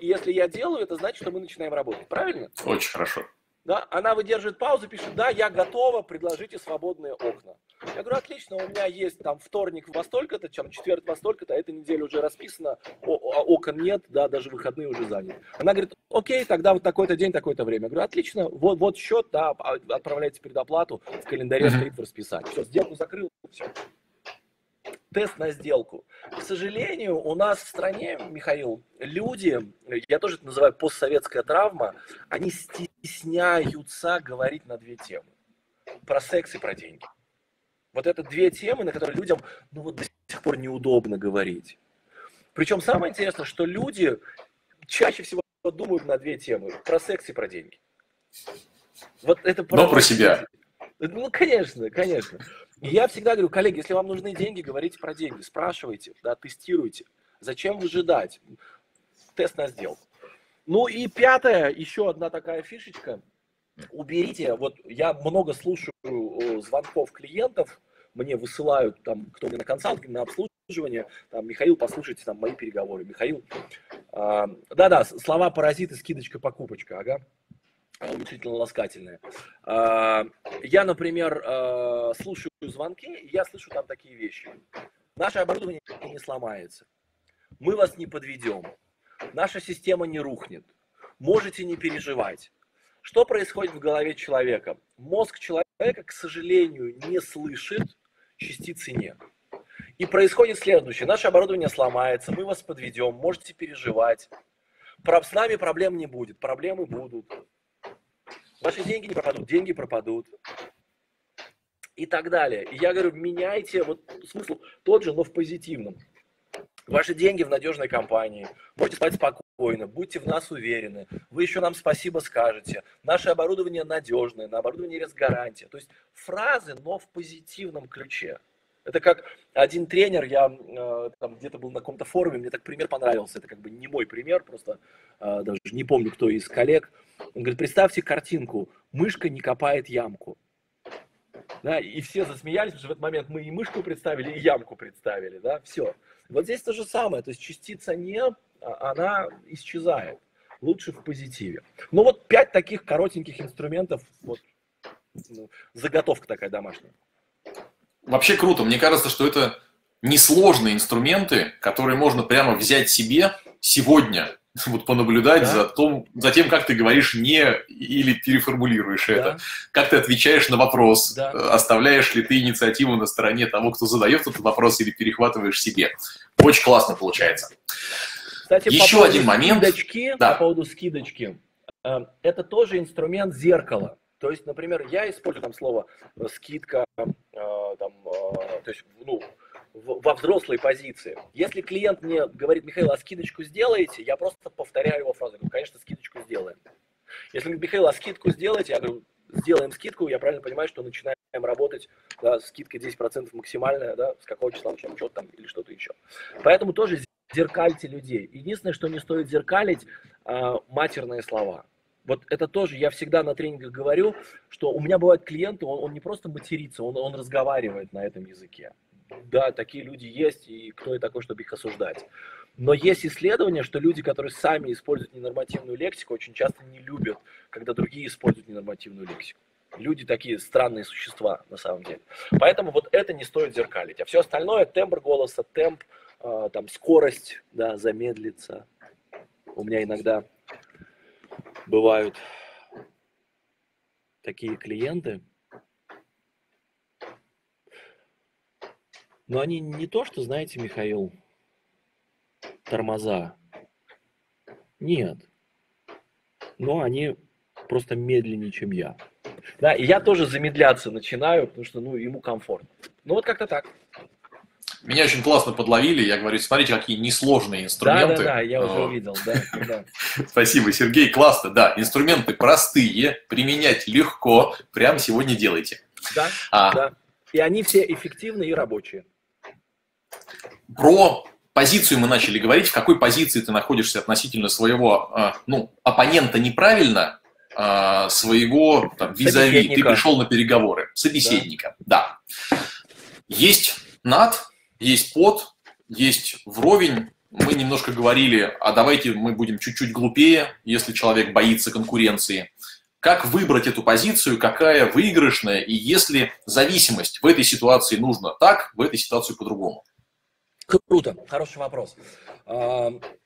и если я делаю, это значит, что мы начинаем работать, правильно? Очень хорошо да, она выдерживает паузу, пишет, да, я готова, предложите свободные окна. Я говорю, отлично, у меня есть там вторник во столько-то, чем четверг во столько-то, а эта неделя уже расписана, а окон нет, да, даже выходные уже заняты. Она говорит, окей, тогда вот такой-то день, такое-то время. Я говорю, отлично, вот, вот счет, да, а- отправляйте предоплату, в календаре стоит в расписании. Все, сделку закрыл, все. Тест на сделку. К сожалению, у нас в стране, Михаил, люди, я тоже это называю постсоветская травма, они стесняются говорить на две темы. Про секс и про деньги. Вот это две темы, на которые людям ну, вот до сих пор неудобно говорить. Причем самое интересное, что люди чаще всего думают на две темы. Про секс и про деньги. Вот это Но про себя. Ну, конечно, конечно. И я всегда говорю, коллеги, если вам нужны деньги, говорите про деньги, спрашивайте, да, тестируйте. Зачем выжидать? Тест на сделку. Ну и пятое, еще одна такая фишечка. Уберите, вот я много слушаю о, звонков клиентов, мне высылают там, кто мне на консалтинг, на обслуживание, там, Михаил, послушайте там мои переговоры. Михаил, а, да-да, слова паразиты, скидочка, покупочка, ага уменьшительно ласкательные. А, Я, например, а, слушаю звонки, я слышу там такие вещи. Наше оборудование не сломается. Мы вас не подведем. Наша система не рухнет. Можете не переживать. Что происходит в голове человека? Мозг человека, к сожалению, не слышит, частицы нет. И происходит следующее. Наше оборудование сломается, мы вас подведем, можете переживать. С нами проблем не будет, проблемы будут. Ваши деньги не пропадут, деньги пропадут. И так далее. И я говорю, меняйте, вот смысл тот же, но в позитивном. Ваши деньги в надежной компании. Можете спать спокойно, будьте в нас уверены. Вы еще нам спасибо скажете. Наше оборудование надежное, на оборудовании есть гарантия. То есть фразы, но в позитивном ключе. Это как один тренер, я э, там где-то был на каком-то форуме, мне так пример понравился. Это как бы не мой пример, просто э, даже не помню, кто из коллег. Он говорит, представьте картинку, мышка не копает ямку. Да, и все засмеялись, потому что в этот момент мы и мышку представили, и ямку представили, да, все. Вот здесь то же самое, то есть частица не, а она исчезает. Лучше в позитиве. Ну вот пять таких коротеньких инструментов, вот ну, заготовка такая домашняя. Вообще круто. Мне кажется, что это несложные инструменты, которые можно прямо взять себе сегодня, [laughs] вот понаблюдать Да. за, том, за тем, как ты говоришь не или переформулируешь это, Да. как ты отвечаешь на вопрос, Да. э, оставляешь ли ты инициативу на стороне того, кто задает этот вопрос, или перехватываешь себе. Очень классно получается. Кстати, Еще по один момент. Скидочки, Да. По поводу скидочки. э, Это тоже инструмент зеркала. То есть, например, я использую там слово э, скидка, э, там, э, то есть, ну, во взрослой позиции. Если клиент мне говорит, Михаил, а скидочку сделаете, я просто повторяю его фразу. Говорю, конечно, скидочку сделаем. Если говорит, Михаил, а скидку сделайте, я говорю, сделаем скидку, я правильно понимаю, что начинаем работать, да, скидка 10% максимальная, да, с какого числа начнем, что там или что-то еще. Поэтому тоже зеркальте людей. Единственное, что не стоит зеркалить, а, матерные слова. Вот это тоже я всегда на тренингах говорю, что у меня бывают клиенты, он, он не просто матерится, он, он разговаривает на этом языке. Да, такие люди есть, и кто я такой, чтобы их осуждать. Но есть исследования, что люди, которые сами используют ненормативную лексику, очень часто не любят, когда другие используют ненормативную лексику. Люди такие странные существа, на самом деле. Поэтому вот это не стоит зеркалить. А все остальное, тембр голоса, темп, э, там, скорость, да, замедлиться. У меня иногда бывают такие клиенты, но они не то, что, знаете, Михаил, тормоза. Нет. Но они просто медленнее, чем я. Да, и я тоже замедляться начинаю, потому что, ну, ему комфортно. Ну, вот как-то так. Меня очень классно подловили. Я говорю, смотрите, какие несложные Да, инструменты. да, да, я уже увидел, да, да. [laughs] Спасибо, Сергей, классно. Да, инструменты простые, применять легко. Прямо сегодня делайте. Да, А, да. И они все эффективные и рабочие. Про позицию мы начали говорить. В какой позиции ты находишься относительно своего э, ну, оппонента неправильно, э, своего там, визави. Ты пришел на переговоры. Собеседника, да. Есть над, есть под, есть вровень. Мы немножко говорили, а давайте мы будем чуть-чуть глупее, если человек боится конкуренции. Как выбрать эту позицию, какая выигрышная, и если зависимость в этой ситуации нужно так, в этой ситуации по-другому? Круто, хороший вопрос.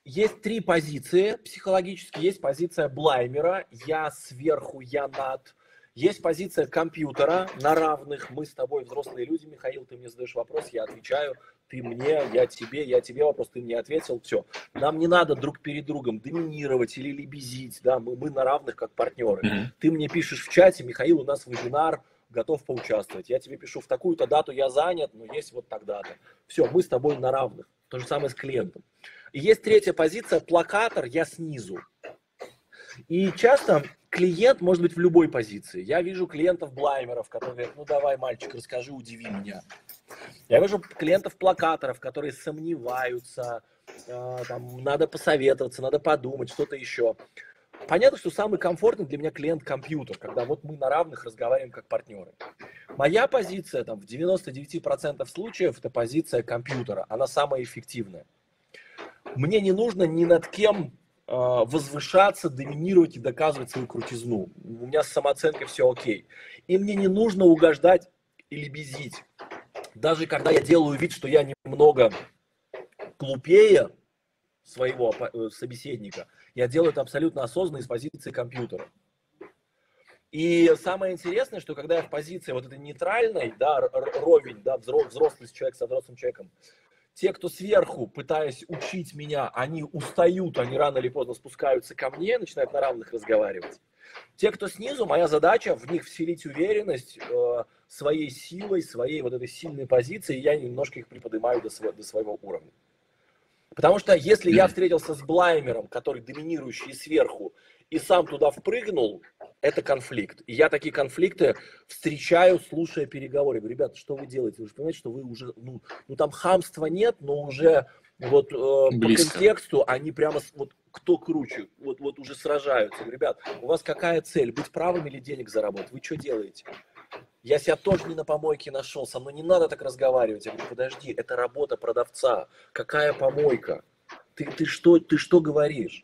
Есть три позиции психологические. Есть позиция блаймера, я сверху, я над. Есть позиция компьютера на равных. Мы с тобой взрослые люди, Михаил, ты мне задаешь вопрос, я отвечаю ты мне, я тебе, я тебе вопрос, ты мне ответил, все. Нам не надо друг перед другом доминировать или лебезить, да, мы, мы на равных как партнеры. Mm-hmm. Ты мне пишешь в чате, Михаил, у нас вебинар, готов поучаствовать. Я тебе пишу в такую-то дату, я занят, но есть вот тогда-то. Все, мы с тобой на равных. То же самое с клиентом. И есть третья позиция, плакатор, я снизу. И часто клиент может быть в любой позиции. Я вижу клиентов-блаймеров, которые ну давай, мальчик, расскажи, удиви меня. Я вижу клиентов-плакаторов, которые сомневаются, э, там, надо посоветоваться, надо подумать, что-то еще. Понятно, что самый комфортный для меня клиент-компьютер, когда вот мы на равных разговариваем как партнеры. Моя позиция там, в 99% случаев это позиция компьютера, она самая эффективная. Мне не нужно ни над кем возвышаться, доминировать и доказывать свою крутизну. У меня с самооценкой все окей. И мне не нужно угождать или безить даже когда я делаю вид, что я немного глупее своего э, собеседника, я делаю это абсолютно осознанно из позиции компьютера. И самое интересное, что когда я в позиции вот этой нейтральной, да, ровень, да, взрослый человек с взрослым человеком, те, кто сверху, пытаясь учить меня, они устают, они рано или поздно спускаются ко мне, начинают на равных разговаривать. Те, кто снизу, моя задача в них вселить уверенность э, своей силой, своей вот этой сильной позиции, я немножко их приподнимаю до, сво, до своего уровня. Потому что если я встретился с блаймером, который доминирующий сверху, и сам туда впрыгнул, это конфликт. И я такие конфликты встречаю, слушая переговоры. Говорю, ребята, что вы делаете? Вы же понимаете, что вы уже, ну, ну там хамства нет, но уже вот э, по контексту они прямо вот кто круче, вот, вот уже сражаются. Ребят, у вас какая цель? Быть правым или денег заработать? Вы что делаете? Я себя тоже не на помойке нашел, со мной не надо так разговаривать. Я говорю, подожди, это работа продавца. Какая помойка? Ты, ты, что, ты что говоришь?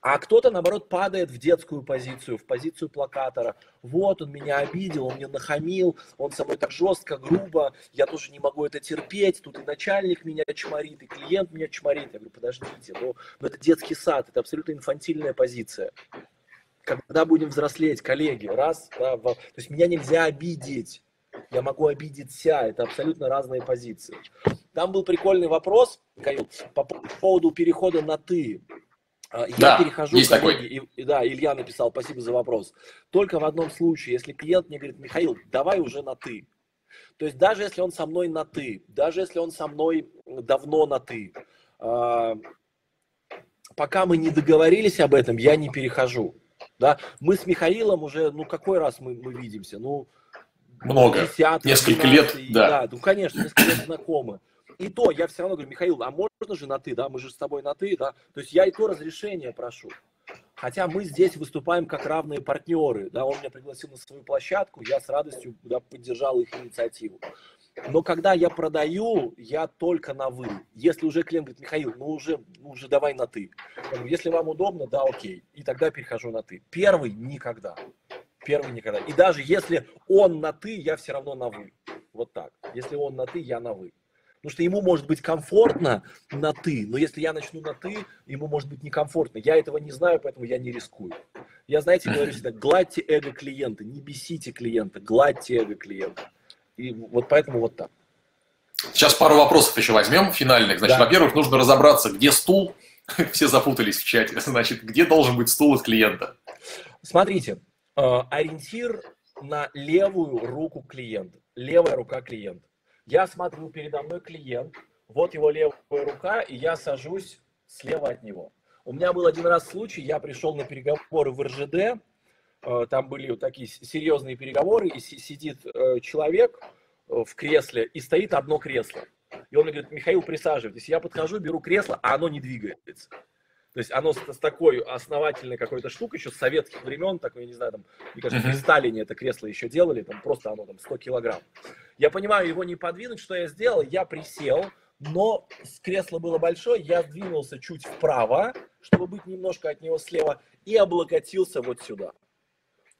А кто-то, наоборот, падает в детскую позицию, в позицию плакатора. Вот, он меня обидел, он мне нахамил, он со мной так жестко, грубо, я тоже не могу это терпеть, тут и начальник меня чморит, и клиент меня чморит. Я говорю, подождите, ну, ну это детский сад, это абсолютно инфантильная позиция. Когда будем взрослеть, коллеги, раз, да, то есть меня нельзя обидеть, я могу обидеться, это абсолютно разные позиции. Там был прикольный вопрос, по поводу перехода на «ты». А, я да, перехожу, есть коллеги, такой. И, да, Илья написал, спасибо за вопрос. Только в одном случае, если клиент мне говорит, Михаил, давай уже на ты. То есть даже если он со мной на ты, даже если он со мной давно на ты, э, пока мы не договорились об этом, я не перехожу. Да? Мы с Михаилом уже, ну какой раз мы, мы видимся? Ну, много, 10, несколько 12, лет, да. да. Ну, конечно, несколько лет знакомы и то я все равно говорю, Михаил, а можно же на ты, да, мы же с тобой на ты, да, то есть я и то разрешение прошу. Хотя мы здесь выступаем как равные партнеры, да, он меня пригласил на свою площадку, я с радостью да, поддержал их инициативу. Но когда я продаю, я только на вы. Если уже клиент говорит, Михаил, ну уже, ну уже давай на ты. Говорю, если вам удобно, да, окей. И тогда перехожу на ты. Первый никогда. Первый никогда. И даже если он на ты, я все равно на вы. Вот так. Если он на ты, я на вы. Потому что ему может быть комфортно на «ты», но если я начну на «ты», ему может быть некомфортно. Я этого не знаю, поэтому я не рискую. Я, знаете, [laughs] говорю всегда, гладьте эго клиента, не бесите клиента, гладьте эго клиента. И вот поэтому вот так. Сейчас пару вопросов еще возьмем, финальных. Значит, да. во-первых, нужно разобраться, где стул. [laughs] Все запутались в чате. Значит, где должен быть стул от клиента? Смотрите, э, ориентир на левую руку клиента. Левая рука клиента. Я смотрю, передо мной клиент, вот его левая рука, и я сажусь слева от него. У меня был один раз случай, я пришел на переговоры в РЖД, э, там были такие серьезные переговоры, и сидит э, человек э, в кресле, и стоит одно кресло. И он мне говорит, Михаил, присаживайтесь. Я подхожу, беру кресло, а оно не двигается. То есть оно с, с такой основательной какой-то штукой, еще с советских времен, такой, я не знаю, там, мне кажется, при Сталине это кресло еще делали, там просто оно там 100 килограмм. Я понимаю, его не подвинуть, что я сделал, я присел, но кресло было большое, я сдвинулся чуть вправо, чтобы быть немножко от него слева, и облокотился вот сюда.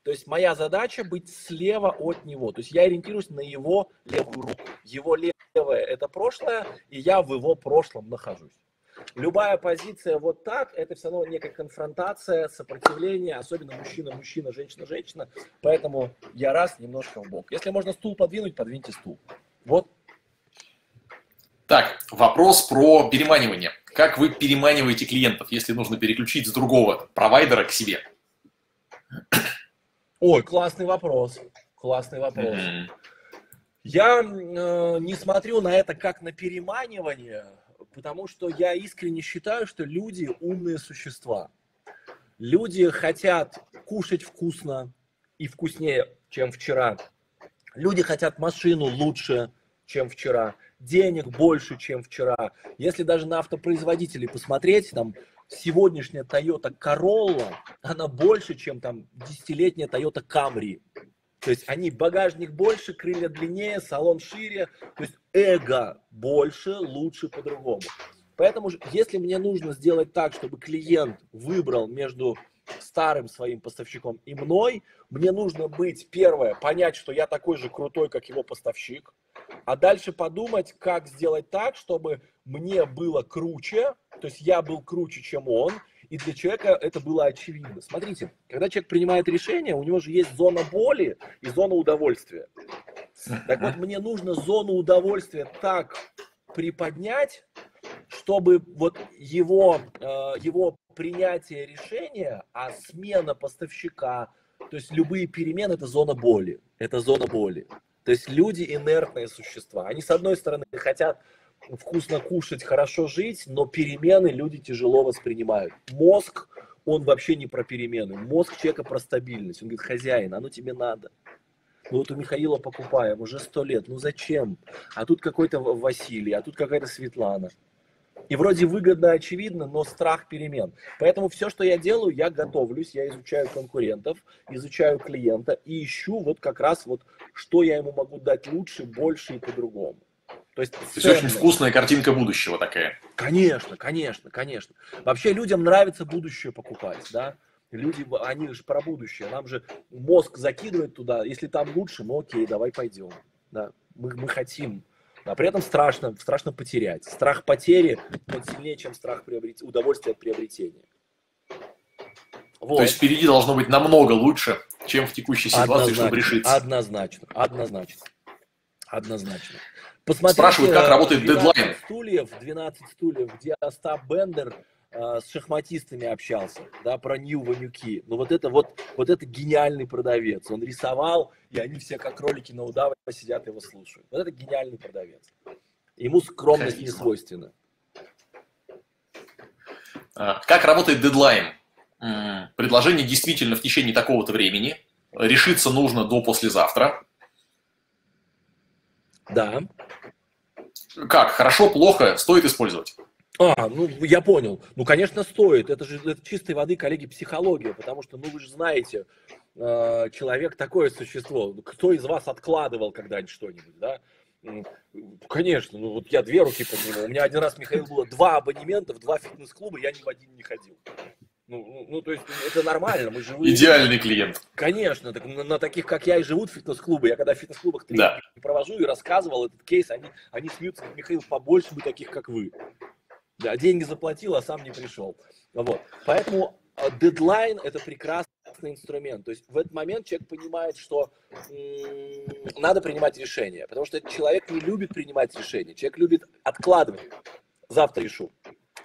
То есть моя задача быть слева от него. То есть я ориентируюсь на его левую руку. Его левое – это прошлое, и я в его прошлом нахожусь. Любая позиция вот так, это все равно некая конфронтация, сопротивление, особенно мужчина-мужчина, женщина-женщина. Поэтому я раз немножко в бок. Если можно стул подвинуть, подвиньте стул. Вот. Так, вопрос про переманивание. Как вы переманиваете клиентов, если нужно переключить с другого провайдера к себе? Ой, классный вопрос. Классный вопрос. Mm-hmm. Я э, не смотрю на это как на переманивание, потому что я искренне считаю, что люди умные существа. Люди хотят кушать вкусно и вкуснее, чем вчера. Люди хотят машину лучше, чем вчера. Денег больше, чем вчера. Если даже на автопроизводителей посмотреть, там сегодняшняя Toyota Corolla, она больше, чем там десятилетняя Toyota Camry. То есть они багажник больше, крылья длиннее, салон шире, то есть эго больше, лучше по-другому. Поэтому, если мне нужно сделать так, чтобы клиент выбрал между старым своим поставщиком и мной, мне нужно быть, первое, понять, что я такой же крутой, как его поставщик, а дальше подумать, как сделать так, чтобы мне было круче, то есть я был круче, чем он, и для человека это было очевидно. Смотрите, когда человек принимает решение, у него же есть зона боли и зона удовольствия. Так вот, мне нужно зону удовольствия так приподнять, чтобы вот его, э, его принятие решения, а смена поставщика, то есть любые перемены, это зона боли. Это зона боли. То есть люди инертные существа. Они, с одной стороны, хотят вкусно кушать, хорошо жить, но перемены люди тяжело воспринимают. Мозг, он вообще не про перемены. Мозг человека про стабильность. Он говорит, хозяин, оно тебе надо. Ну вот у Михаила покупаем уже сто лет, ну зачем? А тут какой-то Василий, а тут какая-то Светлана. И вроде выгодно, очевидно, но страх перемен. Поэтому все, что я делаю, я готовлюсь, я изучаю конкурентов, изучаю клиента и ищу вот как раз вот, что я ему могу дать лучше, больше и по-другому. То есть, То есть очень вкусная картинка будущего такая. Конечно, конечно, конечно. Вообще людям нравится будущее покупать, да. Люди, они же про будущее. Нам же мозг закидывает туда. Если там лучше, ну окей, давай пойдем. Да. Мы, мы хотим. А при этом страшно, страшно потерять. Страх потери, он сильнее, чем страх приобрет... удовольствия от приобретения. Вот. То есть впереди должно быть намного лучше, чем в текущей ситуации, однозначно, чтобы решиться. Однозначно, однозначно. Однозначно. Посмотрите, Спрашивают, как работает 12 дедлайн. Стульев, 12 стульев, где Остап Бендер э, с шахматистами общался, да, про Нью Ванюки. Ну вот это вот, вот это гениальный продавец. Он рисовал, и они все как кролики на удаве сидят его слушают. Вот это гениальный продавец. Ему скромность не свойственна. А, как работает дедлайн? Предложение действительно в течение такого-то времени. Решиться нужно до послезавтра. Да. Как? Хорошо, плохо? Стоит использовать? А, ну я понял. Ну, конечно, стоит. Это же это чистой воды, коллеги, психология, потому что, ну, вы же знаете, э, человек такое существо. Кто из вас откладывал когда-нибудь что-нибудь, да? Конечно, ну вот я две руки подниму. У меня один раз, Михаил, было два абонемента в два фитнес-клуба, я ни в один не ходил. Ну, ну, ну, то есть это нормально, мы живые. Идеальный клиент. Конечно, так, на, на таких, как я, и живут фитнес-клубы. Я когда в фитнес-клубах да. провожу и рассказывал этот кейс, они, они смеются, Михаил, побольше бы таких, как вы. Да, деньги заплатил, а сам не пришел. Вот. Поэтому а, дедлайн – это прекрасный инструмент. То есть в этот момент человек понимает, что надо принимать решение, потому что человек не любит принимать решения, человек любит откладывать. Завтра решу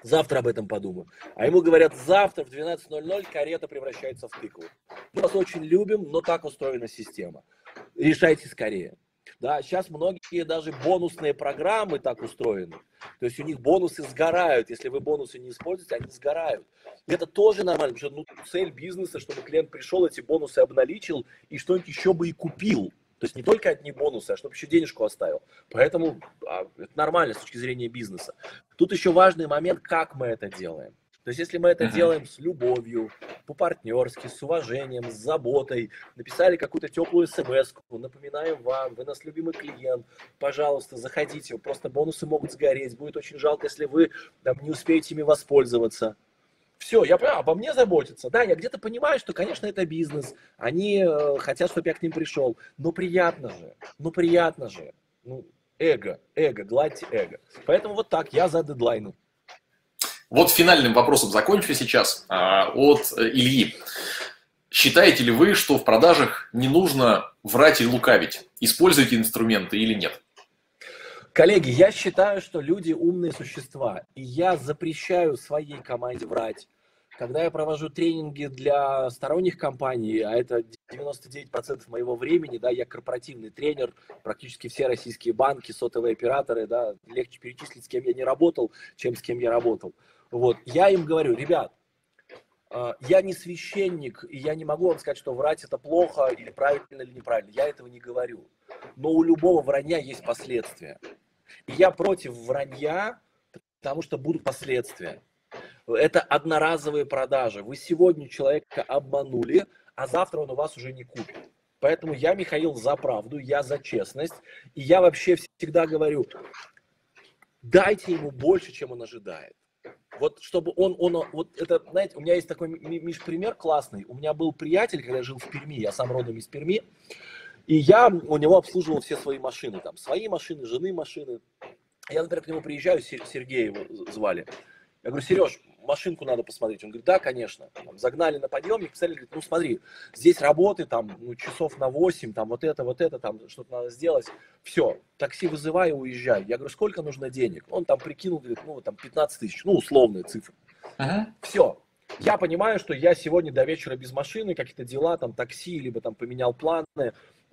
завтра об этом подумаю. А ему говорят, завтра в 12.00 карета превращается в тыкву. Мы вас очень любим, но так устроена система. Решайте скорее. Да, сейчас многие даже бонусные программы так устроены. То есть у них бонусы сгорают. Если вы бонусы не используете, они сгорают. И это тоже нормально, потому что ну, цель бизнеса, чтобы клиент пришел, эти бонусы обналичил и что-нибудь еще бы и купил. То есть не только одни бонусы, а чтобы еще денежку оставил. Поэтому а, это нормально с точки зрения бизнеса. Тут еще важный момент, как мы это делаем. То есть, если мы это uh-huh. делаем с любовью, по-партнерски, с уважением, с заботой, написали какую-то теплую смс напоминаем вам, вы нас любимый клиент, пожалуйста, заходите, просто бонусы могут сгореть, будет очень жалко, если вы там, не успеете ими воспользоваться. Все, я понимаю, обо мне заботятся. Да, я где-то понимаю, что, конечно, это бизнес. Они э, хотят, чтобы я к ним пришел. Но приятно же. Ну, приятно же. Ну, эго, эго, гладьте эго. Поэтому вот так, я за дедлайны. Вот финальным вопросом закончу сейчас а, от э, Ильи. Считаете ли вы, что в продажах не нужно врать и лукавить? Используете инструменты или нет? Коллеги, я считаю, что люди умные существа, и я запрещаю своей команде врать. Когда я провожу тренинги для сторонних компаний, а это 99% моего времени, да, я корпоративный тренер, практически все российские банки, сотовые операторы, да, легче перечислить, с кем я не работал, чем с кем я работал. Вот, я им говорю, ребят, а, я не священник, и я не могу вам сказать, что врать это плохо или правильно или неправильно. Я этого не говорю. Но у любого вранья есть последствия. И я против вранья, потому что будут последствия. Это одноразовые продажи. Вы сегодня человека обманули, а завтра он у вас уже не купит. Поэтому я, Михаил, за правду, я за честность. И я вообще всегда говорю, дайте ему больше, чем он ожидает. Вот чтобы он, он, вот это, знаете, у меня есть такой, Миш, пример классный. У меня был приятель, когда я жил в Перми, я сам родом из Перми, и я у него обслуживал все свои машины, там, свои машины, жены машины. Я, например, к нему приезжаю, Сергея его звали. Я говорю, Сереж, машинку надо посмотреть. Он говорит, да, конечно. Там, загнали на подъемник, посмотрели, говорит, ну смотри, здесь работы там ну, часов на 8, там вот это, вот это, там что-то надо сделать. Все, такси вызывай и уезжай. Я говорю, сколько нужно денег? Он там прикинул, говорит, ну там 15 тысяч, ну условные цифры. Ага. Все, я понимаю, что я сегодня до вечера без машины, какие-то дела, там такси, либо там поменял планы,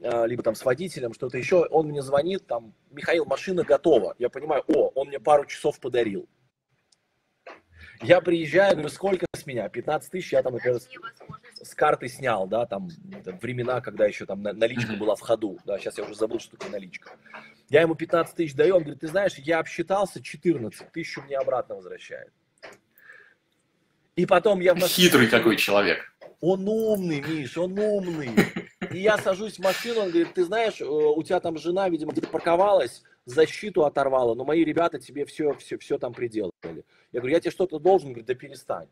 а, либо там с водителем, что-то еще, он мне звонит, там, Михаил, машина готова. Я понимаю, о, он мне пару часов подарил. Я приезжаю, говорю, сколько с меня? 15 тысяч, я там, например, с карты снял, да, там, времена, когда еще там наличка была в ходу, да, сейчас я уже забыл, что такое наличка. Я ему 15 тысяч даю, он говорит, ты знаешь, я обсчитался, 14, тысячу мне обратно возвращает. И потом я... Хитрый какой человек. Он умный, Миш, он умный. И я сажусь в машину, он говорит, ты знаешь, э, у тебя там жена, видимо, где-то парковалась, защиту оторвала, но мои ребята тебе все, все, все там приделали. Я говорю, я тебе что-то должен, говорит, да перестань.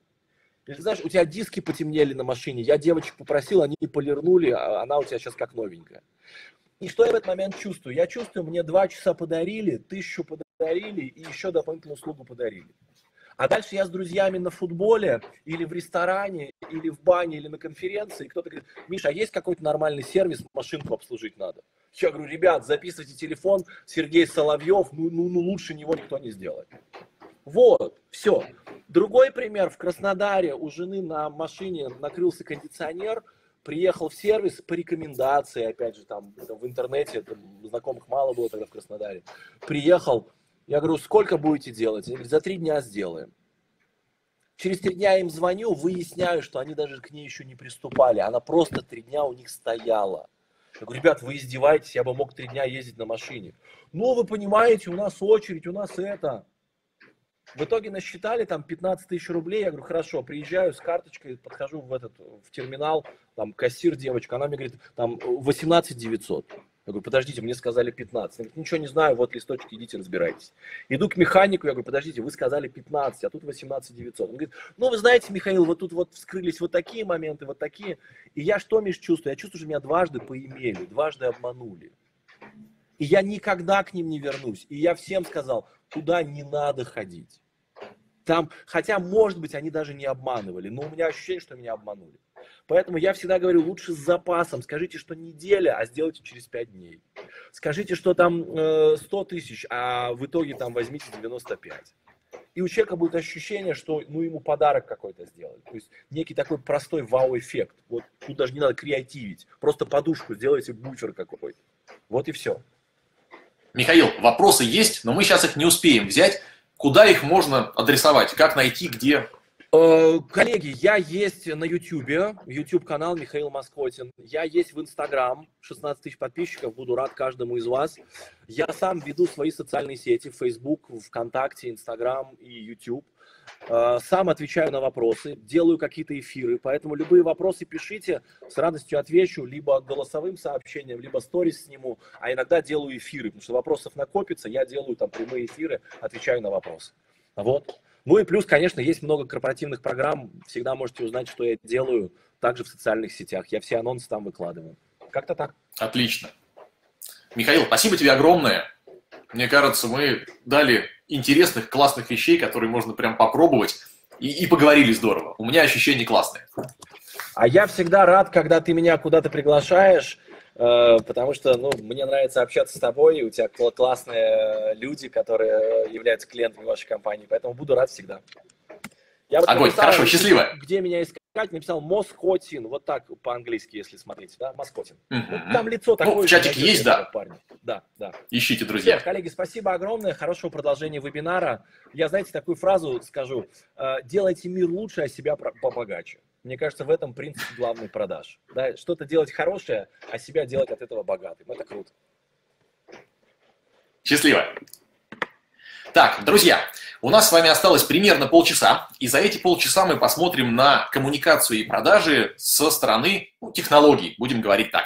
Или знаешь, у тебя диски потемнели на машине, я девочек попросил, они полирнули, а она у тебя сейчас как новенькая. И что я в этот момент чувствую? Я чувствую, мне два часа подарили, тысячу подарили и еще дополнительную услугу подарили. А дальше я с друзьями на футболе или в ресторане, или в бане, или на конференции, и кто-то говорит, Миша, а есть какой-то нормальный сервис, машинку обслужить надо? Я говорю, ребят, записывайте телефон, Сергей Соловьев, ну, ну, ну лучше него никто не сделает. Вот, все. Другой пример. В Краснодаре у жены на машине накрылся кондиционер, приехал в сервис по рекомендации, опять же, там в интернете, там, знакомых мало было тогда в Краснодаре. Приехал, я говорю, сколько будете делать? Они говорят, за три дня сделаем. Через три дня я им звоню, выясняю, что они даже к ней еще не приступали. Она просто три дня у них стояла. Я говорю, ребят, вы издеваетесь, я бы мог три дня ездить на машине. Ну, вы понимаете, у нас очередь, у нас это. В итоге насчитали там 15 тысяч рублей. Я говорю, хорошо, приезжаю с карточкой, подхожу в этот, в терминал, там кассир девочка, она мне говорит, там 18 900. Я говорю, подождите, мне сказали 15. Она говорит, ничего не знаю, вот листочки, идите разбирайтесь. Иду к механику, я говорю, подождите, вы сказали 15, а тут 18 900. Он говорит, ну вы знаете, Михаил, вот тут вот вскрылись вот такие моменты, вот такие. И я что, Миш, чувствую? Я чувствую, что меня дважды поимели, дважды обманули. И я никогда к ним не вернусь. И я всем сказал, туда не надо ходить. Там, хотя, может быть, они даже не обманывали, но у меня ощущение, что меня обманули. Поэтому я всегда говорю, лучше с запасом. Скажите, что неделя, а сделайте через 5 дней. Скажите, что там э, 100 тысяч, а в итоге там возьмите 95. И у человека будет ощущение, что ну, ему подарок какой-то сделали. То есть некий такой простой вау-эффект. Вот тут даже не надо креативить. Просто подушку сделайте буфер какой-то. Вот и все. Михаил, вопросы есть, но мы сейчас их не успеем взять. Куда их можно адресовать? Как найти, где? Э, коллеги, я есть на YouTube, YouTube канал Михаил Москвотин. Я есть в Instagram, 16 тысяч подписчиков, буду рад каждому из вас. Я сам веду свои социальные сети, Facebook, ВКонтакте, Instagram и YouTube. Э, сам отвечаю на вопросы, делаю какие-то эфиры, поэтому любые вопросы пишите, с радостью отвечу, либо голосовым сообщением, либо сторис сниму, а иногда делаю эфиры, потому что вопросов накопится, я делаю там прямые эфиры, отвечаю на вопросы. Вот. Ну и плюс, конечно, есть много корпоративных программ, всегда можете узнать, что я делаю, также в социальных сетях. Я все анонсы там выкладываю. Как-то так. Отлично. Михаил, спасибо тебе огромное. Мне кажется, мы дали интересных, классных вещей, которые можно прям попробовать. И, и поговорили здорово. У меня ощущения классные. А я всегда рад, когда ты меня куда-то приглашаешь, э, потому что ну, мне нравится общаться с тобой, у тебя классные люди, которые являются клиентами вашей компании, поэтому буду рад всегда. Я вот Огонь, хорошо, счастливо. Где меня искать? написал Москотин, вот так по-английски, если смотреть, да, Москотин. Вот там лицо такое. Ну, в чатике есть, да. Парня. Да, да. Ищите, друзья. Все, коллеги, спасибо огромное, хорошего продолжения вебинара. Я, знаете, такую фразу скажу. «Э, делайте мир лучше, а себя побогаче. Мне кажется, в этом принцип главный продаж. Да? Что-то делать хорошее, а себя делать от этого богатым. Это круто. Счастливо. Так, друзья, у нас с вами осталось примерно полчаса, и за эти полчаса мы посмотрим на коммуникацию и продажи со стороны ну, технологий, будем говорить так.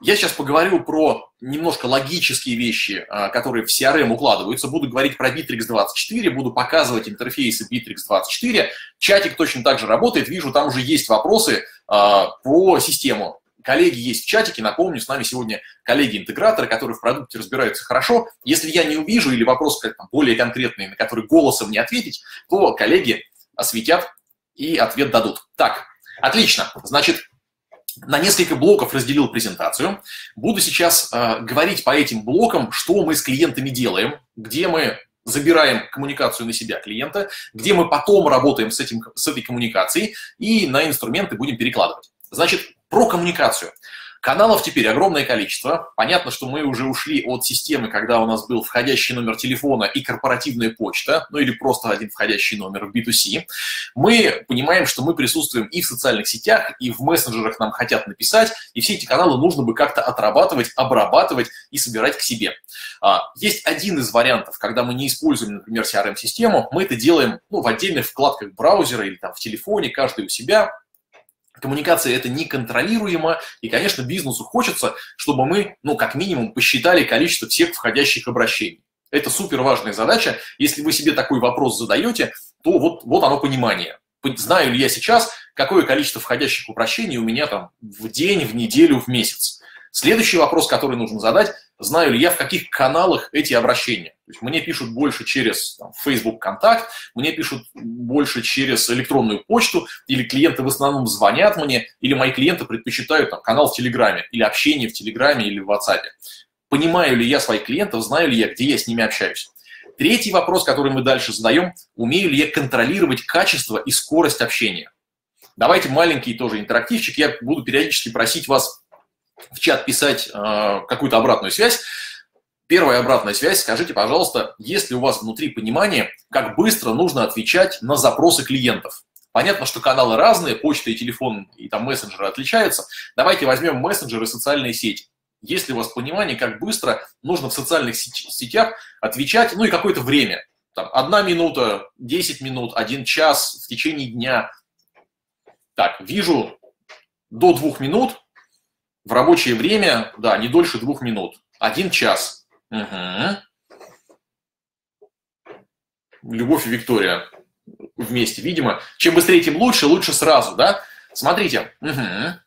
Я сейчас поговорю про немножко логические вещи, а, которые в CRM укладываются. Буду говорить про Bittrex24, буду показывать интерфейсы Bittrex24. Чатик точно так же работает. Вижу, там уже есть вопросы а, про систему коллеги есть в чатике. Напомню, с нами сегодня коллеги-интеграторы, которые в продукте разбираются хорошо. Если я не увижу или вопрос как более конкретный, на который голосом не ответить, то коллеги осветят и ответ дадут. Так, отлично. Значит, на несколько блоков разделил презентацию. Буду сейчас э, говорить по этим блокам, что мы с клиентами делаем, где мы забираем коммуникацию на себя клиента, где мы потом работаем с, этим, с этой коммуникацией и на инструменты будем перекладывать. Значит, про коммуникацию. Каналов теперь огромное количество. Понятно, что мы уже ушли от системы, когда у нас был входящий номер телефона и корпоративная почта, ну или просто один входящий номер в B2C. Мы понимаем, что мы присутствуем и в социальных сетях, и в мессенджерах нам хотят написать, и все эти каналы нужно бы как-то отрабатывать, обрабатывать и собирать к себе. А, есть один из вариантов, когда мы не используем, например, CRM-систему, мы это делаем ну, в отдельных вкладках браузера или там в телефоне, каждый у себя, Коммуникация это неконтролируемо, и, конечно, бизнесу хочется, чтобы мы, ну, как минимум, посчитали количество всех входящих обращений. Это супер важная задача. Если вы себе такой вопрос задаете, то вот, вот оно понимание. Знаю ли я сейчас, какое количество входящих обращений у меня там в день, в неделю, в месяц. Следующий вопрос, который нужно задать, знаю ли я, в каких каналах эти обращения. То есть мне пишут больше через там, Facebook контакт, мне пишут больше через электронную почту, или клиенты в основном звонят мне, или мои клиенты предпочитают там, канал в Телеграме, или общение в Телеграме, или в WhatsApp. Понимаю ли я своих клиентов, знаю ли я, где я с ними общаюсь. Третий вопрос, который мы дальше задаем, умею ли я контролировать качество и скорость общения. Давайте маленький тоже интерактивчик, я буду периодически просить вас в чат писать э, какую-то обратную связь. Первая обратная связь, скажите, пожалуйста, есть ли у вас внутри понимание, как быстро нужно отвечать на запросы клиентов? Понятно, что каналы разные, почта и телефон и там мессенджеры отличаются. Давайте возьмем мессенджеры и социальные сети. Есть ли у вас понимание, как быстро нужно в социальных сетях отвечать, ну и какое-то время? Там, одна минута, 10 минут, один час в течение дня. Так, вижу до двух минут, в рабочее время, да, не дольше двух минут. Один час. Угу. Любовь и Виктория вместе, видимо. Чем быстрее, тем лучше, лучше сразу, да? Смотрите. Угу.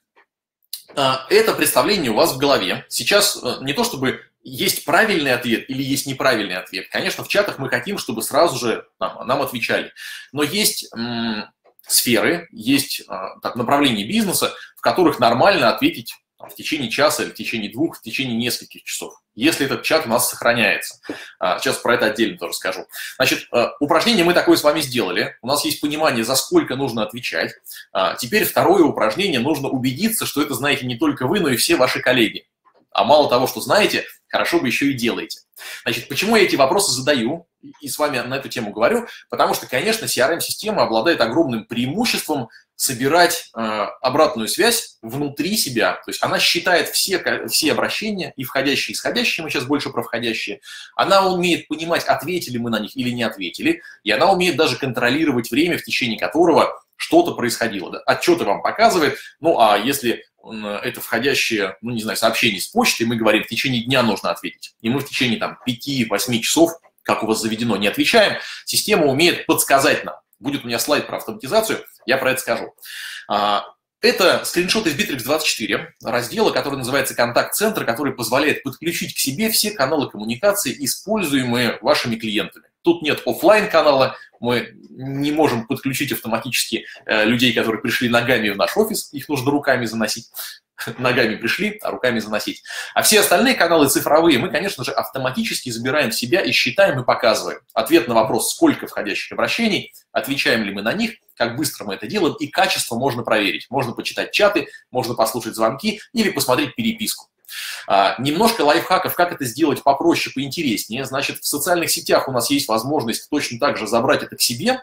Это представление у вас в голове. Сейчас э, не то чтобы есть правильный ответ или есть неправильный ответ. Конечно, в чатах мы хотим, чтобы сразу же нам, нам отвечали. Но есть сферы, есть а, так, направления бизнеса, в которых нормально ответить в течение часа или в течение двух, в течение нескольких часов, если этот чат у нас сохраняется. А, сейчас про это отдельно тоже скажу. Значит, э, упражнение мы такое с вами сделали. У нас есть понимание, за сколько нужно отвечать. А, теперь второе упражнение. Нужно убедиться, что это знаете не только вы, но и все ваши коллеги. А мало того, что знаете, хорошо бы еще и делаете. Значит, почему я эти вопросы задаю и с вами на эту тему говорю? Потому что, конечно, CRM-система обладает огромным преимуществом собирать э, обратную связь внутри себя. То есть она считает все, все обращения, и входящие, и исходящие, мы сейчас больше про входящие. Она умеет понимать, ответили мы на них или не ответили, и она умеет даже контролировать время, в течение которого что-то происходило. Да? Отчеты вам показывает, ну а если это входящее, ну не знаю, сообщение с почты, мы говорим, в течение дня нужно ответить. И мы в течение там 5-8 часов как у вас заведено, не отвечаем, система умеет подсказать нам. Будет у меня слайд про автоматизацию, я про это скажу. А, это скриншот из Bittrex24, раздела, который называется «Контакт-центр», который позволяет подключить к себе все каналы коммуникации, используемые вашими клиентами. Тут нет офлайн канала, мы не можем подключить автоматически э, людей, которые пришли ногами в наш офис, их нужно руками заносить. [laughs] Ногами пришли, а руками заносить. А все остальные каналы цифровые мы, конечно же, автоматически забираем в себя и считаем и показываем. Ответ на вопрос, сколько входящих обращений, отвечаем ли мы на них, как быстро мы это делаем, и качество можно проверить. Можно почитать чаты, можно послушать звонки или посмотреть переписку. А, немножко лайфхаков, как это сделать попроще, поинтереснее. Значит, в социальных сетях у нас есть возможность точно так же забрать это к себе,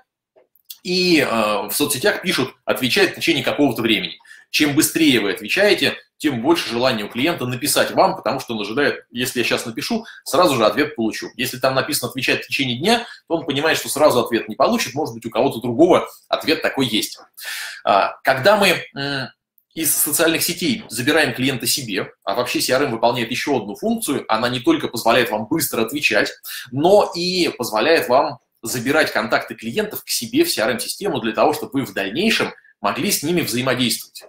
и э, в соцсетях пишут, отвечает в течение какого-то времени. Чем быстрее вы отвечаете, тем больше желания у клиента написать вам, потому что он ожидает, если я сейчас напишу, сразу же ответ получу. Если там написано «отвечать в течение дня», то он понимает, что сразу ответ не получит, может быть, у кого-то другого ответ такой есть. А, когда мы из социальных сетей забираем клиента себе, а вообще CRM выполняет еще одну функцию, она не только позволяет вам быстро отвечать, но и позволяет вам забирать контакты клиентов к себе в CRM-систему для того, чтобы вы в дальнейшем могли с ними взаимодействовать.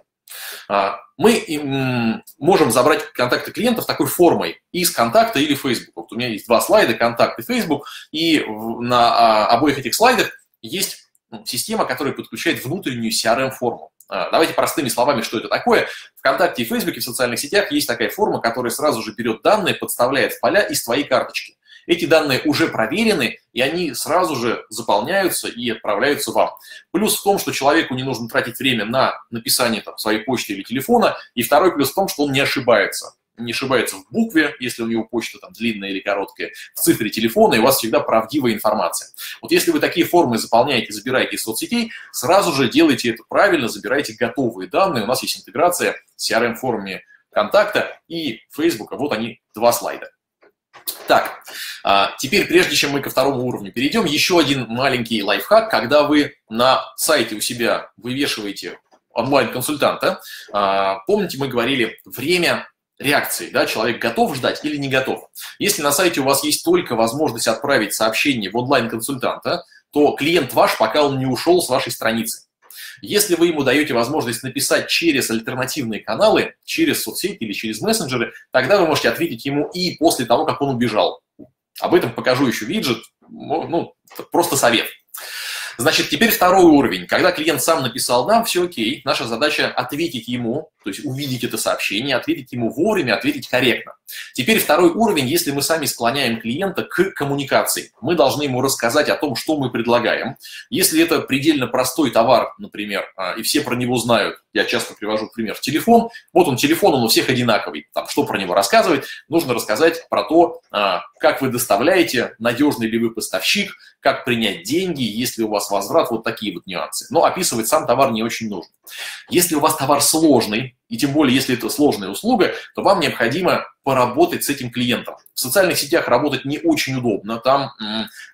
А, мы можем забрать контакты клиентов такой формой из контакта или Facebook. Вот у меня есть два слайда, контакт и Facebook, и на а, обоих этих слайдах есть система, которая подключает внутреннюю CRM-форму. А, давайте простыми словами, что это такое. Вконтакте и Фейсбуке, в социальных сетях есть такая форма, которая сразу же берет данные, подставляет в поля из твоей карточки. Эти данные уже проверены, и они сразу же заполняются и отправляются вам. Плюс в том, что человеку не нужно тратить время на написание там, своей почты или телефона. И второй плюс в том, что он не ошибается не ошибается в букве, если у него почта там длинная или короткая, в цифре телефона, и у вас всегда правдивая информация. Вот если вы такие формы заполняете, забираете из соцсетей, сразу же делайте это правильно, забирайте готовые данные. У нас есть интеграция с CRM-формами контакта и Facebook. Вот они, два слайда. Так, а, теперь, прежде чем мы ко второму уровню перейдем, еще один маленький лайфхак. Когда вы на сайте у себя вывешиваете онлайн-консультанта, а, помните, мы говорили, время реакции, да, человек готов ждать или не готов. Если на сайте у вас есть только возможность отправить сообщение в онлайн-консультанта, то клиент ваш, пока он не ушел с вашей страницы. Если вы ему даете возможность написать через альтернативные каналы, через соцсети или через мессенджеры, тогда вы можете ответить ему и после того, как он убежал. Об этом покажу еще виджет, ну, просто совет. Значит, теперь второй уровень. Когда клиент сам написал нам, все окей, наша задача ответить ему, то есть увидеть это сообщение, ответить ему вовремя, ответить корректно. Теперь второй уровень, если мы сами склоняем клиента к коммуникации. Мы должны ему рассказать о том, что мы предлагаем. Если это предельно простой товар, например, а, и все про него знают, я часто привожу пример, телефон, вот он телефон, он у всех одинаковый. Там, что про него рассказывать? Нужно рассказать про то, а, как вы доставляете, надежный ли вы поставщик, как принять деньги, если у вас возврат, вот такие вот нюансы. Но описывать сам товар не очень нужно. Если у вас товар сложный, и тем более, если это сложная услуга, то вам необходимо поработать с этим клиентом. В социальных сетях работать не очень удобно. Там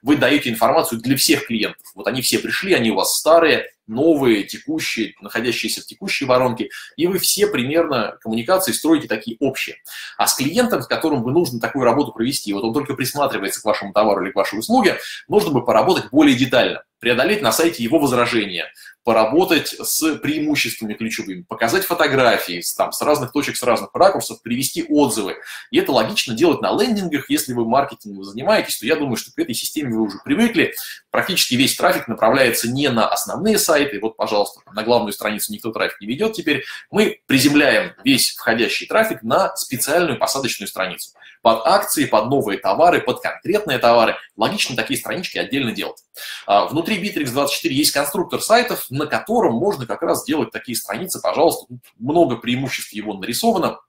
вы даете информацию для всех клиентов. Вот они все пришли, они у вас старые, новые, текущие, находящиеся в текущей воронке, и вы все примерно коммуникации строите такие общие. А с клиентом, с которым вы нужно такую работу провести, вот он только присматривается к вашему товару или к вашей услуге, нужно бы поработать более детально, преодолеть на сайте его возражения, поработать с преимуществами ключевыми, показать фотографии с, там, с разных точек, с разных ракурсов, привести отзывы. И это логично делать на лендингах. Если вы маркетингом занимаетесь, то я думаю, что к этой системе вы уже привыкли. Практически весь трафик направляется не на основные сайты. Вот, пожалуйста, на главную страницу никто трафик не ведет теперь. Мы приземляем весь входящий трафик на специальную посадочную страницу. Под акции, под новые товары, под конкретные товары. Логично такие странички отдельно делать. А, внутри Bittrex24 есть конструктор сайтов, на котором можно как раз делать такие страницы, пожалуйста, много преимуществ его нарисовано,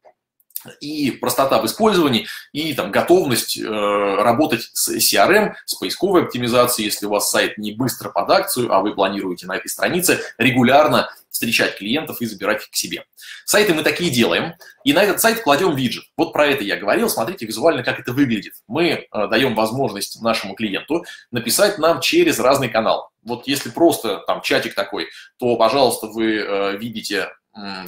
и простота в использовании, и там, готовность э, работать с CRM, с поисковой оптимизацией, если у вас сайт не быстро под акцию, а вы планируете на этой странице регулярно встречать клиентов и забирать их к себе. Сайты мы такие делаем, и на этот сайт кладем виджет. Вот про это я говорил, смотрите визуально, как это выглядит. Мы э, даем возможность нашему клиенту написать нам через разный канал. Вот если просто там чатик такой, то, пожалуйста, вы э, видите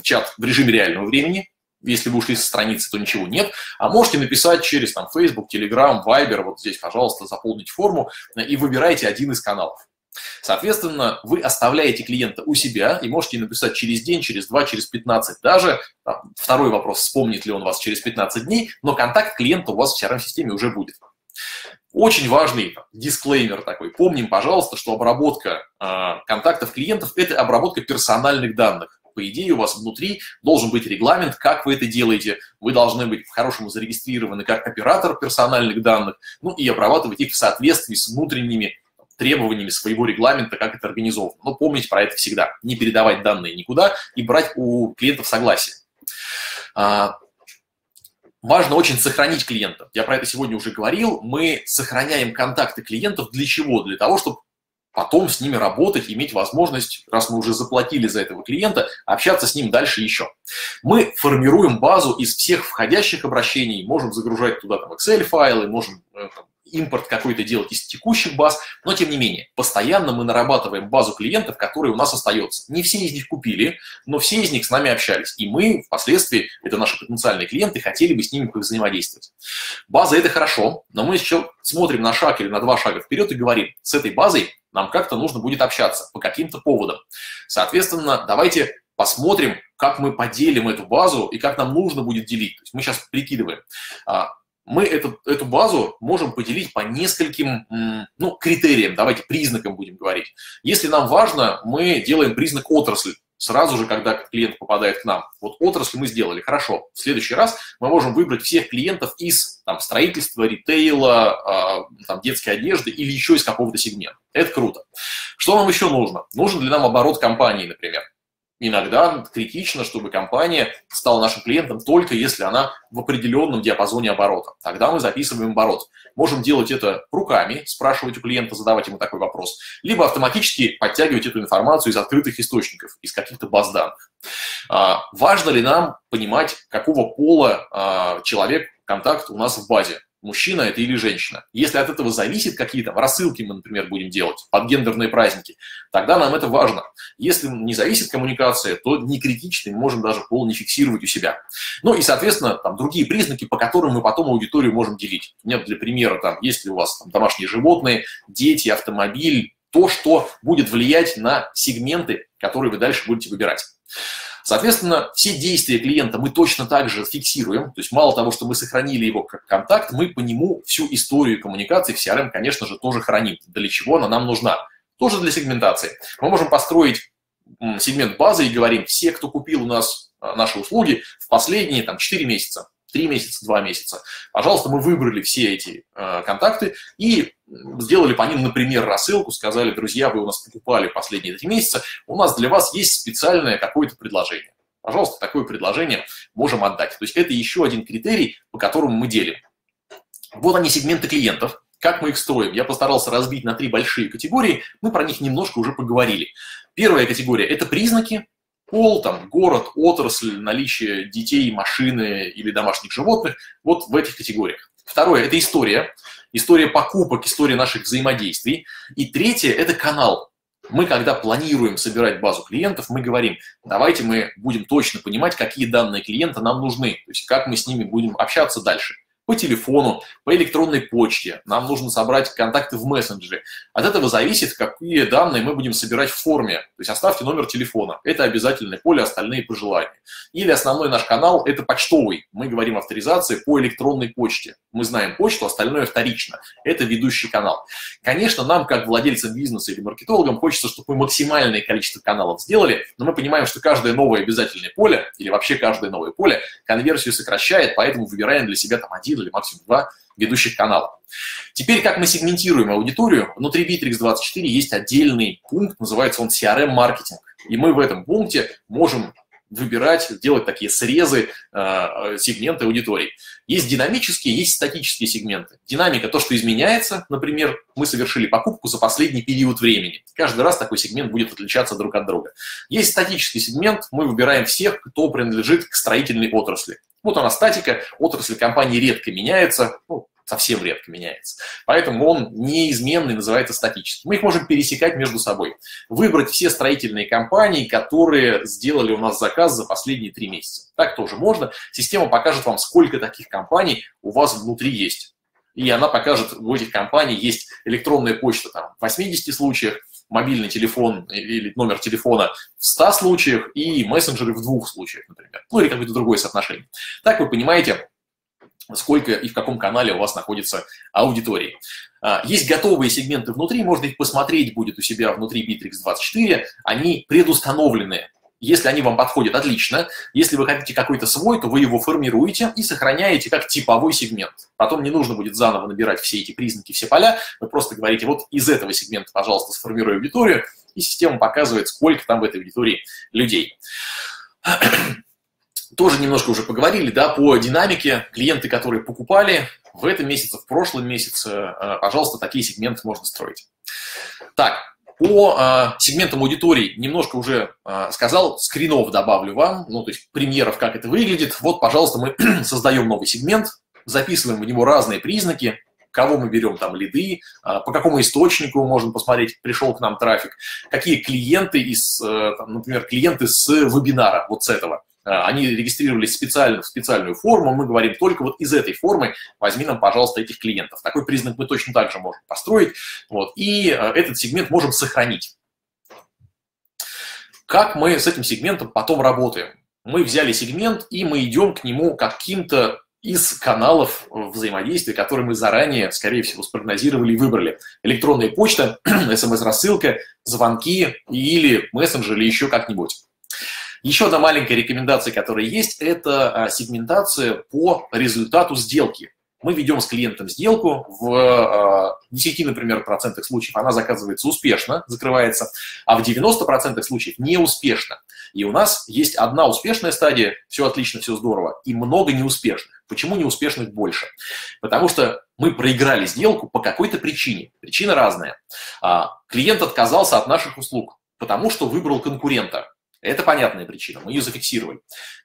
чат в режиме реального времени, если вы ушли со страницы, то ничего нет. А можете написать через там, Facebook, Telegram, Viber, вот здесь, пожалуйста, заполнить форму и выбирайте один из каналов. Соответственно, вы оставляете клиента у себя и можете написать через день, через два, через 15 даже. Второй вопрос, вспомнит ли он вас через 15 дней, но контакт клиента у вас в CRM-системе уже будет. Очень важный дисклеймер такой. Помним, пожалуйста, что обработка э, контактов клиентов – это обработка персональных данных. По идее, у вас внутри должен быть регламент, как вы это делаете. Вы должны быть по-хорошему зарегистрированы как оператор персональных данных, ну и обрабатывать их в соответствии с внутренними требованиями своего регламента, как это организовано. Но помните про это всегда. Не передавать данные никуда и брать у клиентов согласие. А, Важно очень сохранить клиента. Я про это сегодня уже говорил. Мы сохраняем контакты клиентов для чего? Для того, чтобы потом с ними работать, иметь возможность, раз мы уже заплатили за этого клиента, общаться с ним дальше еще. Мы формируем базу из всех входящих обращений, можем загружать туда там Excel-файлы, можем э, там, импорт какой-то делать из текущих баз, но тем не менее, постоянно мы нарабатываем базу клиентов, которые у нас остается. Не все из них купили, но все из них с нами общались. И мы впоследствии, это наши потенциальные клиенты, хотели бы с ними взаимодействовать. База – это хорошо, но мы еще смотрим на шаг или на два шага вперед и говорим, с этой базой нам как-то нужно будет общаться по каким-то поводам. Соответственно, давайте посмотрим, как мы поделим эту базу и как нам нужно будет делить. То есть мы сейчас прикидываем а, мы эту, эту базу можем поделить по нескольким ну, критериям, давайте признакам будем говорить. Если нам важно, мы делаем признак отрасли сразу же, когда клиент попадает к нам. Вот отрасль мы сделали, хорошо. В следующий раз мы можем выбрать всех клиентов из там, строительства, ритейла, э, там, детской одежды или еще из какого-то сегмента. Это круто. Что нам еще нужно? Нужен ли нам оборот компании, например? Иногда критично, чтобы компания стала нашим клиентом только если она в определенном диапазоне оборота. Тогда мы записываем оборот. Можем делать это руками, спрашивать у клиента, задавать ему такой вопрос, либо автоматически подтягивать эту информацию из открытых источников, из каких-то баз данных. А, важно ли нам понимать, какого пола а, человек, контакт у нас в базе? Мужчина это или женщина. Если от этого зависит какие-то рассылки мы, например, будем делать под гендерные праздники, тогда нам это важно. Если не зависит коммуникация, то не критично, мы можем даже пол не фиксировать у себя. Ну и, соответственно, там другие признаки, по которым мы потом аудиторию можем делить. У меня для примера, там, есть ли у вас там, домашние животные, дети, автомобиль, то, что будет влиять на сегменты, которые вы дальше будете выбирать. Соответственно, все действия клиента мы точно так же фиксируем. То есть мало того, что мы сохранили его как контакт, мы по нему всю историю коммуникации в CRM, конечно же, тоже храним. Для чего она нам нужна? Тоже для сегментации. Мы можем построить сегмент базы и говорим, все, кто купил у нас а, наши услуги в последние там, 4 месяца, три месяца, два месяца. Пожалуйста, мы выбрали все эти э, контакты и сделали по ним, например, рассылку, сказали, друзья, вы у нас покупали последние три месяца, у нас для вас есть специальное какое-то предложение. Пожалуйста, такое предложение можем отдать. То есть это еще один критерий, по которому мы делим. Вот они, сегменты клиентов. Как мы их строим? Я постарался разбить на три большие категории. Мы про них немножко уже поговорили. Первая категория – это признаки, пол, там, город, отрасль, наличие детей, машины или домашних животных, вот в этих категориях. Второе – это история, история покупок, история наших взаимодействий. И третье – это канал. Мы, когда планируем собирать базу клиентов, мы говорим, давайте мы будем точно понимать, какие данные клиента нам нужны, то есть как мы с ними будем общаться дальше по телефону, по электронной почте. Нам нужно собрать контакты в мессенджере. От этого зависит, какие данные мы будем собирать в форме. То есть оставьте номер телефона. Это обязательное поле, остальные пожелания. Или основной наш канал – это почтовый. Мы говорим авторизации по электронной почте. Мы знаем почту, остальное вторично. Это ведущий канал. Конечно, нам, как владельцам бизнеса или маркетологам, хочется, чтобы мы максимальное количество каналов сделали, но мы понимаем, что каждое новое обязательное поле, или вообще каждое новое поле, конверсию сокращает, поэтому выбираем для себя там один один или максимум два ведущих канала. Теперь, как мы сегментируем аудиторию, внутри Bittrex24 есть отдельный пункт, называется он CRM-маркетинг. И мы в этом пункте можем выбирать, делать такие срезы э, сегменты аудитории. Есть динамические, есть статические сегменты. Динамика – то, что изменяется. Например, мы совершили покупку за последний период времени. Каждый раз такой сегмент будет отличаться друг от друга. Есть статический сегмент. Мы выбираем всех, кто принадлежит к строительной отрасли. Вот она статика, отрасль компании редко меняется, ну, совсем редко меняется. Поэтому он неизменный, называется статический. Мы их можем пересекать между собой. Выбрать все строительные компании, которые сделали у нас заказ за последние три месяца. Так тоже можно. Система покажет вам, сколько таких компаний у вас внутри есть. И она покажет, у этих компаний есть электронная почта там, в 80 случаях, мобильный телефон или номер телефона в 100 случаях и мессенджеры в двух случаях, например. Ну или какое-то другое соотношение. Так вы понимаете, сколько и в каком канале у вас находится аудитории. А, есть готовые сегменты внутри, можно их посмотреть будет у себя внутри Bittrex24. Они предустановлены. Если они вам подходят, отлично. Если вы хотите какой-то свой, то вы его формируете и сохраняете как типовой сегмент. Потом не нужно будет заново набирать все эти признаки, все поля. Вы просто говорите, вот из этого сегмента, пожалуйста, сформируй аудиторию, и система показывает, сколько там в этой аудитории людей [clears throat] тоже немножко уже поговорили, да, по динамике. Клиенты, которые покупали в этом месяце, в прошлом месяце, э, пожалуйста, такие сегменты можно строить. Так, по э, сегментам аудиторий немножко уже э, сказал, скринов добавлю вам, ну, то есть примеров, как это выглядит. Вот, пожалуйста, мы [clears throat] создаем новый сегмент, записываем в него разные признаки, кого мы берем там лиды, по какому источнику можно посмотреть, пришел к нам трафик, какие клиенты из, например, клиенты с вебинара, вот с этого. А, они регистрировались специально в специальную форму, мы говорим только вот из этой формы возьми нам, пожалуйста, этих клиентов. Такой признак мы точно так же можем построить, вот, и э, этот сегмент можем сохранить. Как мы с этим сегментом потом работаем? Мы взяли сегмент, и мы идем к нему каким-то из каналов взаимодействия, которые мы заранее, скорее всего, спрогнозировали и выбрали. Электронная почта, [clears throat] смс-рассылка, звонки или мессенджер или еще как-нибудь. Еще одна маленькая рекомендация, которая есть, это а, сегментация по результату сделки. Мы ведем с клиентом сделку, в 10, а, например, процентах случаев она заказывается успешно, закрывается, а в 90 процентах случаев неуспешно. И у нас есть одна успешная стадия, все отлично, все здорово, и много неуспешных. Почему неуспешных больше? Потому что мы проиграли сделку по какой-то причине. Причина разная. А, клиент отказался от наших услуг, потому что выбрал конкурента. Это понятная причина, мы ее зафиксировали.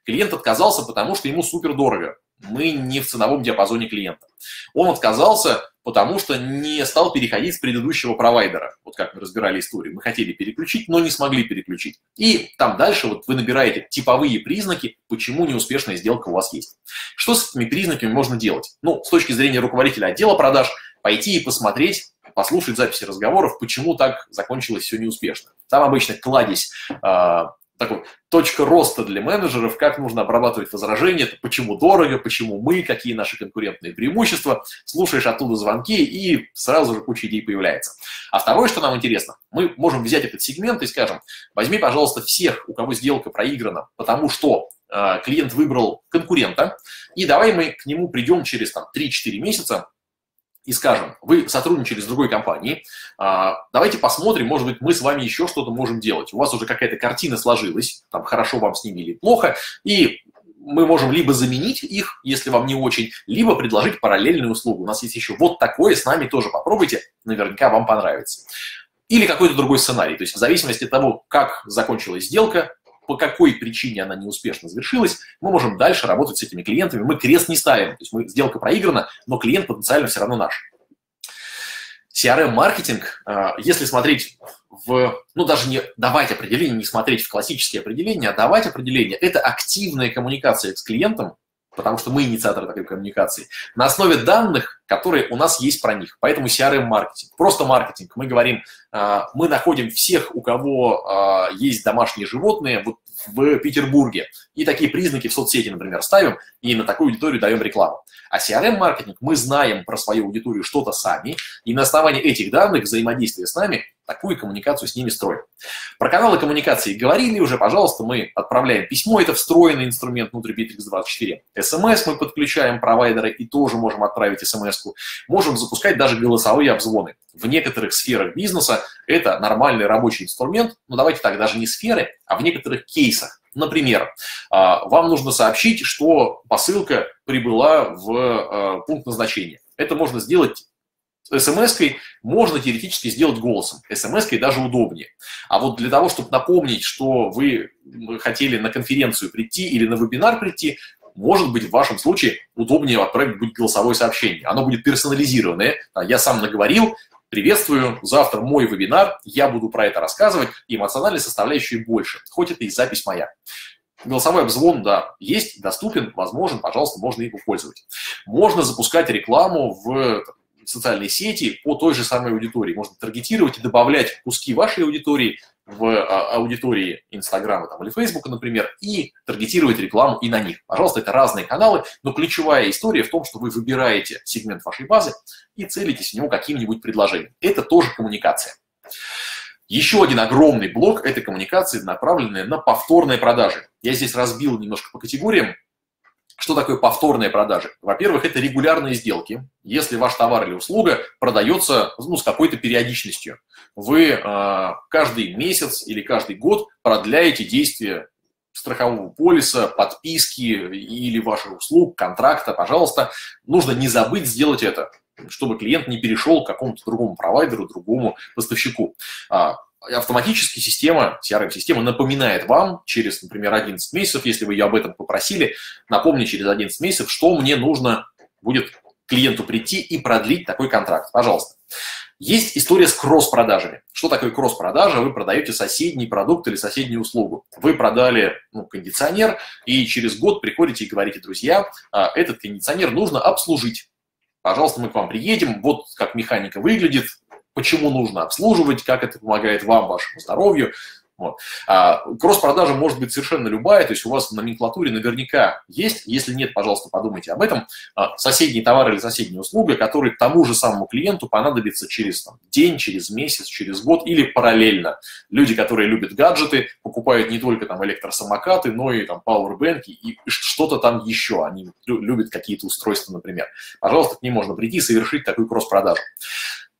Клиент отказался, потому что ему супер дорого. Мы не в ценовом диапазоне клиента. Он отказался, потому что не стал переходить с предыдущего провайдера. Вот как мы разбирали историю. Мы хотели переключить, но не смогли переключить. И там дальше вот вы набираете типовые признаки, почему неуспешная сделка у вас есть. Что с этими признаками можно делать? Ну, с точки зрения руководителя отдела продаж, пойти и посмотреть, послушать записи разговоров, почему так закончилось все неуспешно. Там обычно кладезь а, такой точка роста для менеджеров, как нужно обрабатывать возражения, почему дорого, почему мы, какие наши конкурентные преимущества. Слушаешь оттуда звонки, и сразу же куча идей появляется. А второе, что нам интересно, мы можем взять этот сегмент и скажем, возьми, пожалуйста, всех, у кого сделка проиграна, потому что э, клиент выбрал конкурента, и давай мы к нему придем через там, 3-4 месяца, и скажем, вы сотрудничали с другой компанией, а, давайте посмотрим, может быть, мы с вами еще что-то можем делать. У вас уже какая-то картина сложилась, там хорошо вам с ними или плохо, и мы можем либо заменить их, если вам не очень, либо предложить параллельную услугу. У нас есть еще вот такое, с нами тоже попробуйте, наверняка вам понравится. Или какой-то другой сценарий. То есть в зависимости от того, как закончилась сделка, по какой причине она неуспешно завершилась, мы можем дальше работать с этими клиентами. Мы крест не ставим, то есть мы, сделка проиграна, но клиент потенциально все равно наш. CRM-маркетинг, а, если смотреть в, ну даже не давать определение, не смотреть в классические определения, а давать определение, это активная коммуникация с клиентом, потому что мы инициаторы такой коммуникации, на основе данных, которые у нас есть про них. Поэтому CRM-маркетинг, просто маркетинг. Мы говорим, а, мы находим всех, у кого а, есть домашние животные вот в Петербурге, и такие признаки в соцсети, например, ставим, и на такую аудиторию даем рекламу. А CRM-маркетинг, мы знаем про свою аудиторию что-то сами, и на основании этих данных взаимодействия с нами такую коммуникацию с ними строим. Про каналы коммуникации говорили уже, пожалуйста, мы отправляем письмо, это встроенный инструмент внутри Bittrex24. СМС мы подключаем провайдеры и тоже можем отправить смс -ку. Можем запускать даже голосовые обзвоны. В некоторых сферах бизнеса это нормальный рабочий инструмент, но давайте так, даже не сферы, а в некоторых кейсах. Например, а, вам нужно сообщить, что посылка прибыла в а, пункт назначения. Это можно сделать смс-кой можно теоретически сделать голосом. СМС-кой даже удобнее. А вот для того, чтобы напомнить, что вы хотели на конференцию прийти или на вебинар прийти, может быть, в вашем случае удобнее отправить будет голосовое сообщение. Оно будет персонализированное. Я сам наговорил, приветствую, завтра мой вебинар, я буду про это рассказывать, эмоциональной составляющей больше, хоть это и запись моя. Голосовой обзвон, да, есть, доступен, возможен, пожалуйста, можно им пользоваться. Можно запускать рекламу в социальные сети по той же самой аудитории. Можно таргетировать и добавлять куски вашей аудитории в а, аудитории Инстаграма там, или Фейсбука, например, и таргетировать рекламу и на них. Пожалуйста, это разные каналы, но ключевая история в том, что вы выбираете сегмент вашей базы и целитесь в него каким-нибудь предложением. Это тоже коммуникация. Еще один огромный блок – это коммуникации, направленные на повторные продажи. Я здесь разбил немножко по категориям. Что такое повторные продажи? Во-первых, это регулярные сделки. Если ваш товар или услуга продается ну, с какой-то периодичностью, вы э, каждый месяц или каждый год продляете действие страхового полиса, подписки или ваших услуг, контракта, пожалуйста, нужно не забыть сделать это чтобы клиент не перешел к какому-то другому провайдеру, другому поставщику. Автоматически система, CRM-система напоминает вам через, например, 11 месяцев, если вы ее об этом попросили, напомни через 11 месяцев, что мне нужно будет клиенту прийти и продлить такой контракт. Пожалуйста. Есть история с кросс-продажами. Что такое кросс-продажа? Вы продаете соседний продукт или соседнюю услугу. Вы продали ну, кондиционер, и через год приходите и говорите, друзья, а, этот кондиционер нужно обслужить пожалуйста, мы к вам приедем, вот как механика выглядит, почему нужно обслуживать, как это помогает вам, вашему здоровью. Вот. А, кросс-продажа может быть совершенно любая, то есть у вас в номенклатуре наверняка есть, если нет, пожалуйста, подумайте об этом, а, соседний товар или соседняя услуга, который тому же самому клиенту понадобится через там, день, через месяц, через год или параллельно. Люди, которые любят гаджеты, покупают не только там электросамокаты, но и там пауэрбэнки и что-то там еще. Они любят какие-то устройства, например. Пожалуйста, к ним можно прийти и совершить такую кросс-продажу.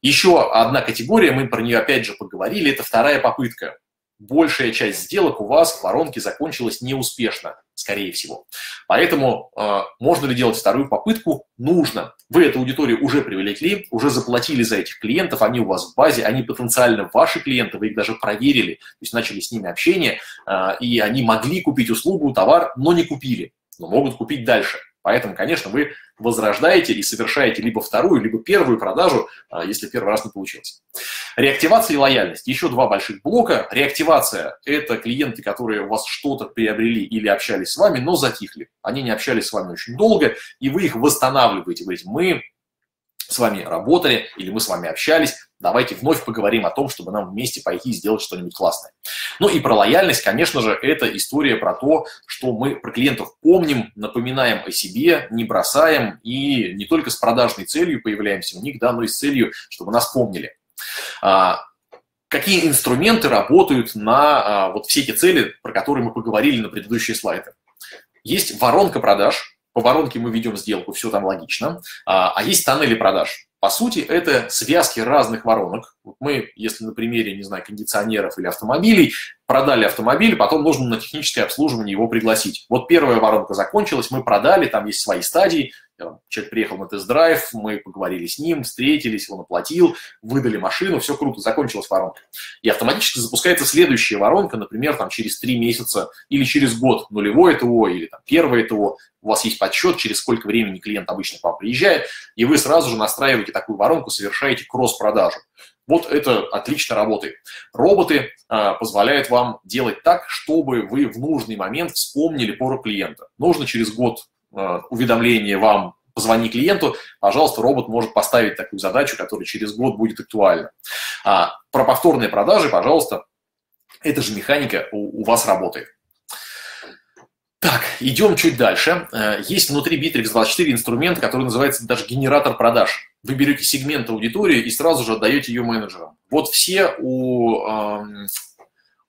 Еще одна категория, мы про нее опять же поговорили, это вторая попытка большая часть сделок у вас в воронке закончилась неуспешно, скорее всего. Поэтому э, можно ли делать вторую попытку? Нужно. Вы эту аудиторию уже привлекли, уже заплатили за этих клиентов, они у вас в базе, они потенциально ваши клиенты, вы их даже проверили, то есть начали с ними общение, э, и они могли купить услугу, товар, но не купили, но могут купить дальше. Поэтому, конечно, вы возрождаете и совершаете либо вторую, либо первую продажу, а, если первый раз не получилось. Реактивация и лояльность. Еще два больших блока. Реактивация – это клиенты, которые у вас что-то приобрели или общались с вами, но затихли. Они не общались с вами очень долго, и вы их восстанавливаете. Говорите, мы с вами работали или мы с вами общались, давайте вновь поговорим о том, чтобы нам вместе пойти и сделать что-нибудь классное. Ну и про лояльность, конечно же, это история про то, что мы про клиентов помним, напоминаем о себе, не бросаем и не только с продажной целью появляемся у них, да, но и с целью, чтобы нас помнили. А, какие инструменты работают на а, вот все эти цели, про которые мы поговорили на предыдущие слайды? Есть воронка продаж, по воронке мы ведем сделку, все там логично, а, а есть тоннели продаж. По сути, это связки разных воронок. Вот мы, если на примере, не знаю, кондиционеров или автомобилей, продали автомобиль, потом нужно на техническое обслуживание его пригласить. Вот первая воронка закончилась, мы продали, там есть свои стадии, человек приехал на тест-драйв, мы поговорили с ним, встретились, он оплатил, выдали машину, все круто, закончилась воронка. И автоматически запускается следующая воронка, например, там через три месяца или через год нулевое ТО или там первое ТО, у вас есть подсчет, через сколько времени клиент обычно к вам приезжает, и вы сразу же настраиваете такую воронку, совершаете кросс-продажу. Вот это отлично работает. Роботы а, позволяют вам делать так, чтобы вы в нужный момент вспомнили пору клиента. Нужно через год уведомление вам позвони клиенту, пожалуйста, робот может поставить такую задачу, которая через год будет актуальна. А, про повторные продажи, пожалуйста, эта же механика у, у вас работает. Так, идем чуть дальше. Э, есть внутри Bittrex 24 инструмент, который называется даже генератор продаж. Вы берете сегмент аудитории и сразу же отдаете ее менеджерам. Вот все у,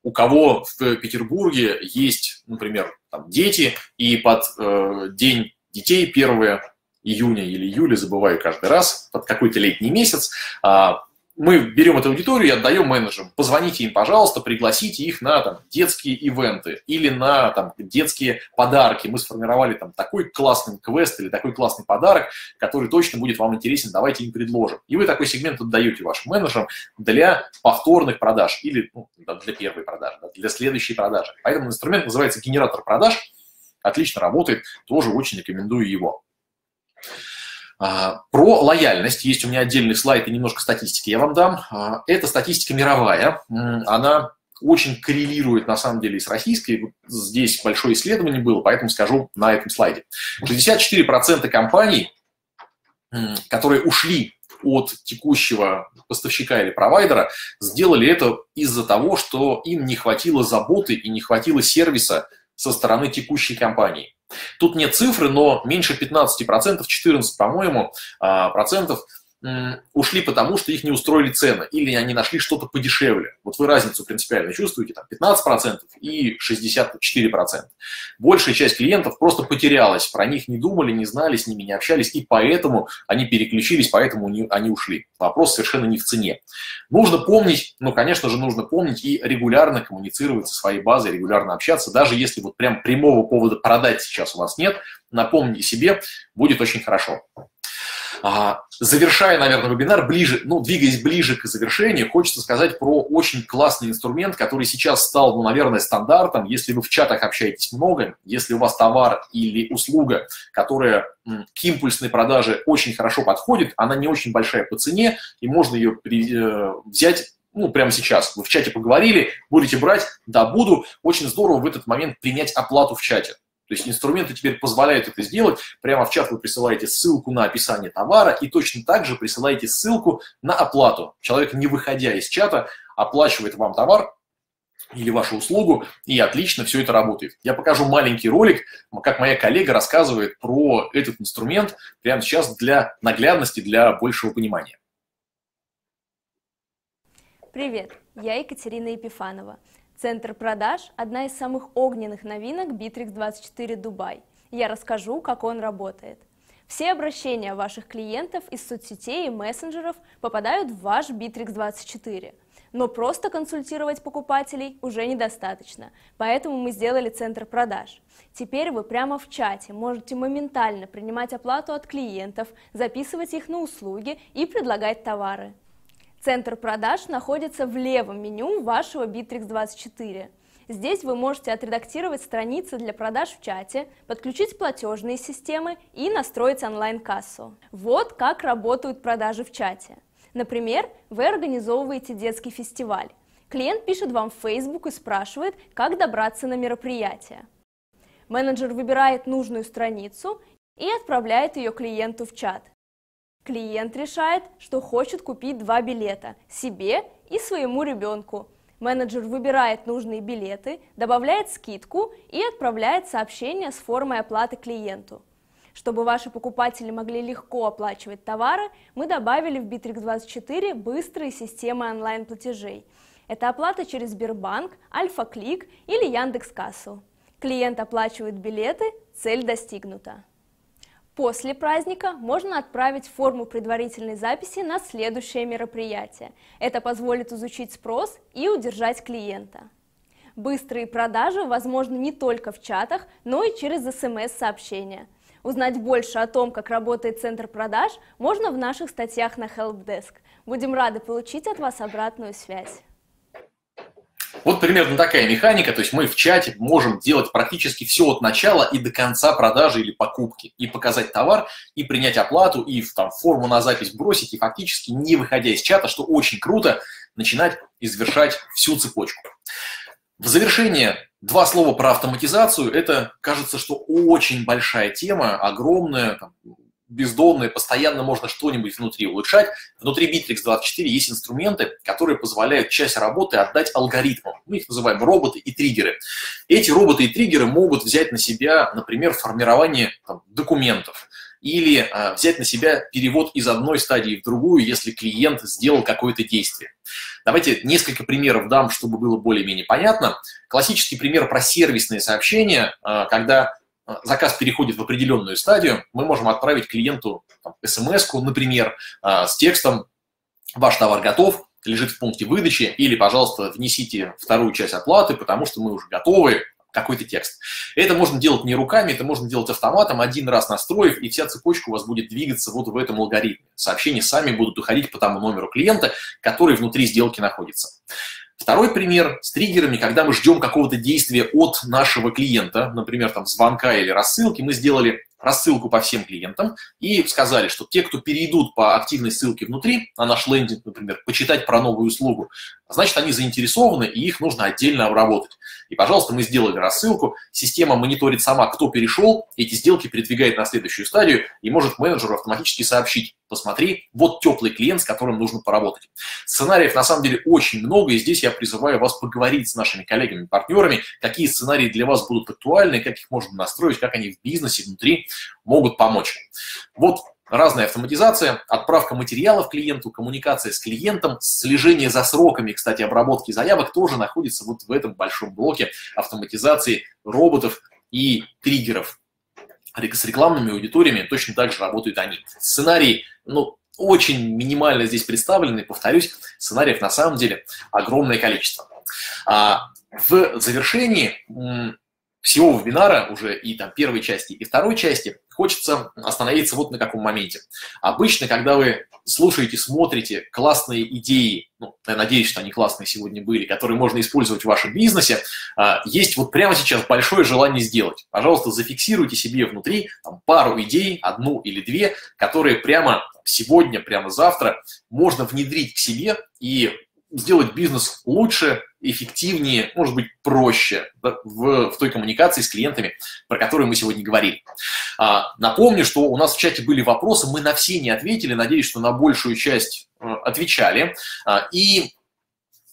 у кого в Петербурге есть, например, там, дети, и под э, день детей 1 июня или июля, забываю каждый раз, под какой-то летний месяц, а, мы берем эту аудиторию и отдаем менеджерам. Позвоните им, пожалуйста, пригласите их на там, детские ивенты или на там, детские подарки. Мы сформировали там такой классный квест или такой классный подарок, который точно будет вам интересен, давайте им предложим. И вы такой сегмент отдаете вашим менеджерам для повторных продаж или ну, для первой продажи, для следующей продажи. Поэтому инструмент называется генератор продаж. отлично работает, тоже очень рекомендую его. А, про лояльность есть у меня отдельный слайд и немножко статистики я вам дам. А, это статистика мировая, она очень коррелирует на самом деле с российской. Здесь большое исследование было, поэтому скажу на этом слайде. 64% компаний, которые ушли от текущего поставщика или провайдера, сделали это из-за того, что им не хватило заботы и не хватило сервиса со стороны текущей компании. Тут нет цифры, но меньше 15%, 14, по-моему, а, процентов – ушли потому, что их не устроили цены, или они нашли что-то подешевле. Вот вы разницу принципиально чувствуете, там 15% и 64%. Большая часть клиентов просто потерялась, про них не думали, не знали, с ними не общались, и поэтому они переключились, поэтому они ушли. Вопрос совершенно не в цене. Нужно помнить, ну, конечно же, нужно помнить и регулярно коммуницировать со своей базой, регулярно общаться, даже если вот прям прямого повода продать сейчас у вас нет, напомните себе, будет очень хорошо. А, завершая, наверное, вебинар, ближе, ну, двигаясь ближе к завершению, хочется сказать про очень классный инструмент, который сейчас стал, ну, наверное, стандартом. Если вы в чатах общаетесь много, если у вас товар или услуга, которая к импульсной продаже очень хорошо подходит, она не очень большая по цене, и можно ее э, взять ну, прямо сейчас. Вы в чате поговорили, будете брать, да, буду. Очень здорово в этот момент принять оплату в чате. То есть инструменты теперь позволяют это сделать. Прямо в чат вы присылаете ссылку на описание товара и точно так же присылаете ссылку на оплату. Человек, не выходя из чата, оплачивает вам товар, или вашу услугу, и отлично все это работает. Я покажу маленький ролик, как моя коллега рассказывает про этот инструмент прямо сейчас для наглядности, для большего понимания. Привет, я Екатерина Епифанова. Центр продаж – одна из самых огненных новинок Bittrex24 Дубай. Я расскажу, как он работает. Все обращения ваших клиентов из соцсетей и мессенджеров попадают в ваш Bittrex24. Но просто консультировать покупателей уже недостаточно, поэтому мы сделали центр продаж. Теперь вы прямо в чате можете моментально принимать оплату от клиентов, записывать их на услуги и предлагать товары. Центр продаж находится в левом меню вашего Bittrex24. Здесь вы можете отредактировать страницы для продаж в чате, подключить платежные системы и настроить онлайн-кассу. Вот как работают продажи в чате. Например, вы организовываете детский фестиваль. Клиент пишет вам в Facebook и спрашивает, как добраться на мероприятие. Менеджер выбирает нужную страницу и отправляет ее клиенту в чат. Клиент решает, что хочет купить два билета себе и своему ребенку. Менеджер выбирает нужные билеты, добавляет скидку и отправляет сообщение с формой оплаты клиенту. Чтобы ваши покупатели могли легко оплачивать товары, мы добавили в Bittrex24 быстрые системы онлайн-платежей. Это оплата через Сбербанк, Альфа-Клик или Яндекс.Кассу. Клиент оплачивает билеты, цель достигнута. После праздника можно отправить форму предварительной записи на следующее мероприятие. Это позволит изучить спрос и удержать клиента. Быстрые продажи возможны не только в чатах, но и через смс-сообщения. Узнать больше о том, как работает центр продаж, можно в наших статьях на Helpdesk. Будем рады получить от вас обратную связь. Вот примерно такая механика, то есть мы в чате можем делать практически все от начала и до конца продажи или покупки, и показать товар, и принять оплату, и там, форму на запись бросить, и фактически не выходя из чата, что очень круто, начинать и завершать всю цепочку. В завершение два слова про автоматизацию. Это, кажется, что очень большая тема, огромная, там, бездомные, постоянно можно что-нибудь внутри улучшать. Внутри Bittrex24 есть инструменты, которые позволяют часть работы отдать алгоритмам. Мы их называем роботы и триггеры. Эти роботы и триггеры могут взять на себя, например, формирование там, документов или а, взять на себя перевод из одной стадии в другую, если клиент сделал какое-то действие. Давайте несколько примеров дам, чтобы было более-менее понятно. Классический пример про сервисные сообщения, а, когда заказ переходит в определенную стадию, мы можем отправить клиенту смс например, а, с текстом «Ваш товар готов», лежит в пункте выдачи, или, пожалуйста, внесите вторую часть оплаты, потому что мы уже готовы, какой-то текст. Это можно делать не руками, это можно делать автоматом, один раз настроив, и вся цепочка у вас будет двигаться вот в этом алгоритме. Сообщения сами будут уходить по тому номеру клиента, который внутри сделки находится. Второй пример с триггерами, когда мы ждем какого-то действия от нашего клиента, например, там звонка или рассылки, мы сделали рассылку по всем клиентам и сказали, что те, кто перейдут по активной ссылке внутри, на наш лендинг, например, почитать про новую услугу, значит, они заинтересованы, и их нужно отдельно обработать. И, пожалуйста, мы сделали рассылку, система мониторит сама, кто перешел, эти сделки передвигает на следующую стадию и может менеджеру автоматически сообщить, посмотри, вот теплый клиент, с которым нужно поработать. Сценариев на самом деле очень много, и здесь я призываю вас поговорить с нашими коллегами, партнерами, какие сценарии для вас будут актуальны, как их можно настроить, как они в бизнесе внутри могут помочь. Вот разная автоматизация, отправка материалов клиенту, коммуникация с клиентом, слежение за сроками, кстати, обработки заявок тоже находится вот в этом большом блоке автоматизации роботов и триггеров. С рекламными аудиториями точно так же работают они. Сценарий, ну, очень минимально здесь представлены, повторюсь, сценариев на самом деле огромное количество. А в завершении всего вебинара уже и там первой части, и второй части хочется остановиться вот на каком моменте. Обычно, когда вы слушаете, смотрите классные идеи, ну, я надеюсь, что они классные сегодня были, которые можно использовать в вашем бизнесе, а, есть вот прямо сейчас большое желание сделать. Пожалуйста, зафиксируйте себе внутри там, пару идей, одну или две, которые прямо сегодня, прямо завтра можно внедрить к себе и сделать бизнес лучше, эффективнее, может быть, проще в, в той коммуникации с клиентами, про которую мы сегодня говорили. А, напомню, что у нас в чате были вопросы, мы на все не ответили, надеюсь, что на большую часть э, отвечали. А, и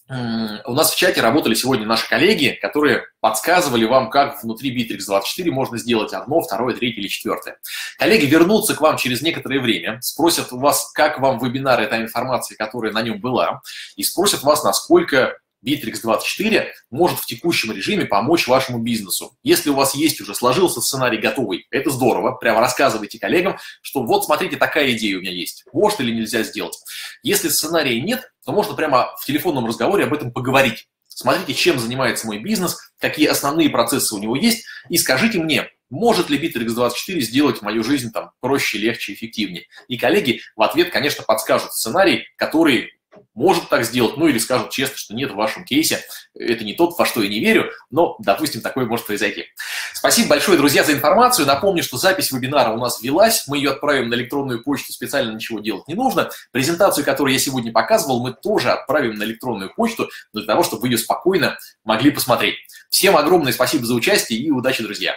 у нас в чате работали сегодня наши коллеги, которые подсказывали вам, как внутри Bittrex24 можно сделать одно, второе, третье или четвертое. Коллеги вернутся к вам через некоторое время, спросят у вас, как вам вебинар, эта информация, которая на нем была, и спросят вас, насколько Bittrex24 может в текущем режиме помочь вашему бизнесу. Если у вас есть уже сложился сценарий готовый, это здорово, прямо рассказывайте коллегам, что вот смотрите, такая идея у меня есть, может или нельзя сделать. Если сценария нет, то можно прямо в телефонном разговоре об этом поговорить. Смотрите, чем занимается мой бизнес, какие основные процессы у него есть, и скажите мне, может ли Bittrex24 сделать мою жизнь там проще, легче, эффективнее. И коллеги в ответ, конечно, подскажут сценарий, который может так сделать, ну или скажут честно, что нет в вашем кейсе, это не тот, во что я не верю, но, допустим, такое может произойти. Спасибо большое, друзья, за информацию. Напомню, что запись вебинара у нас велась, мы ее отправим на электронную почту, специально ничего делать не нужно. Презентацию, которую я сегодня показывал, мы тоже отправим на электронную почту для того, чтобы вы ее спокойно могли посмотреть. Всем огромное спасибо за участие и удачи, друзья!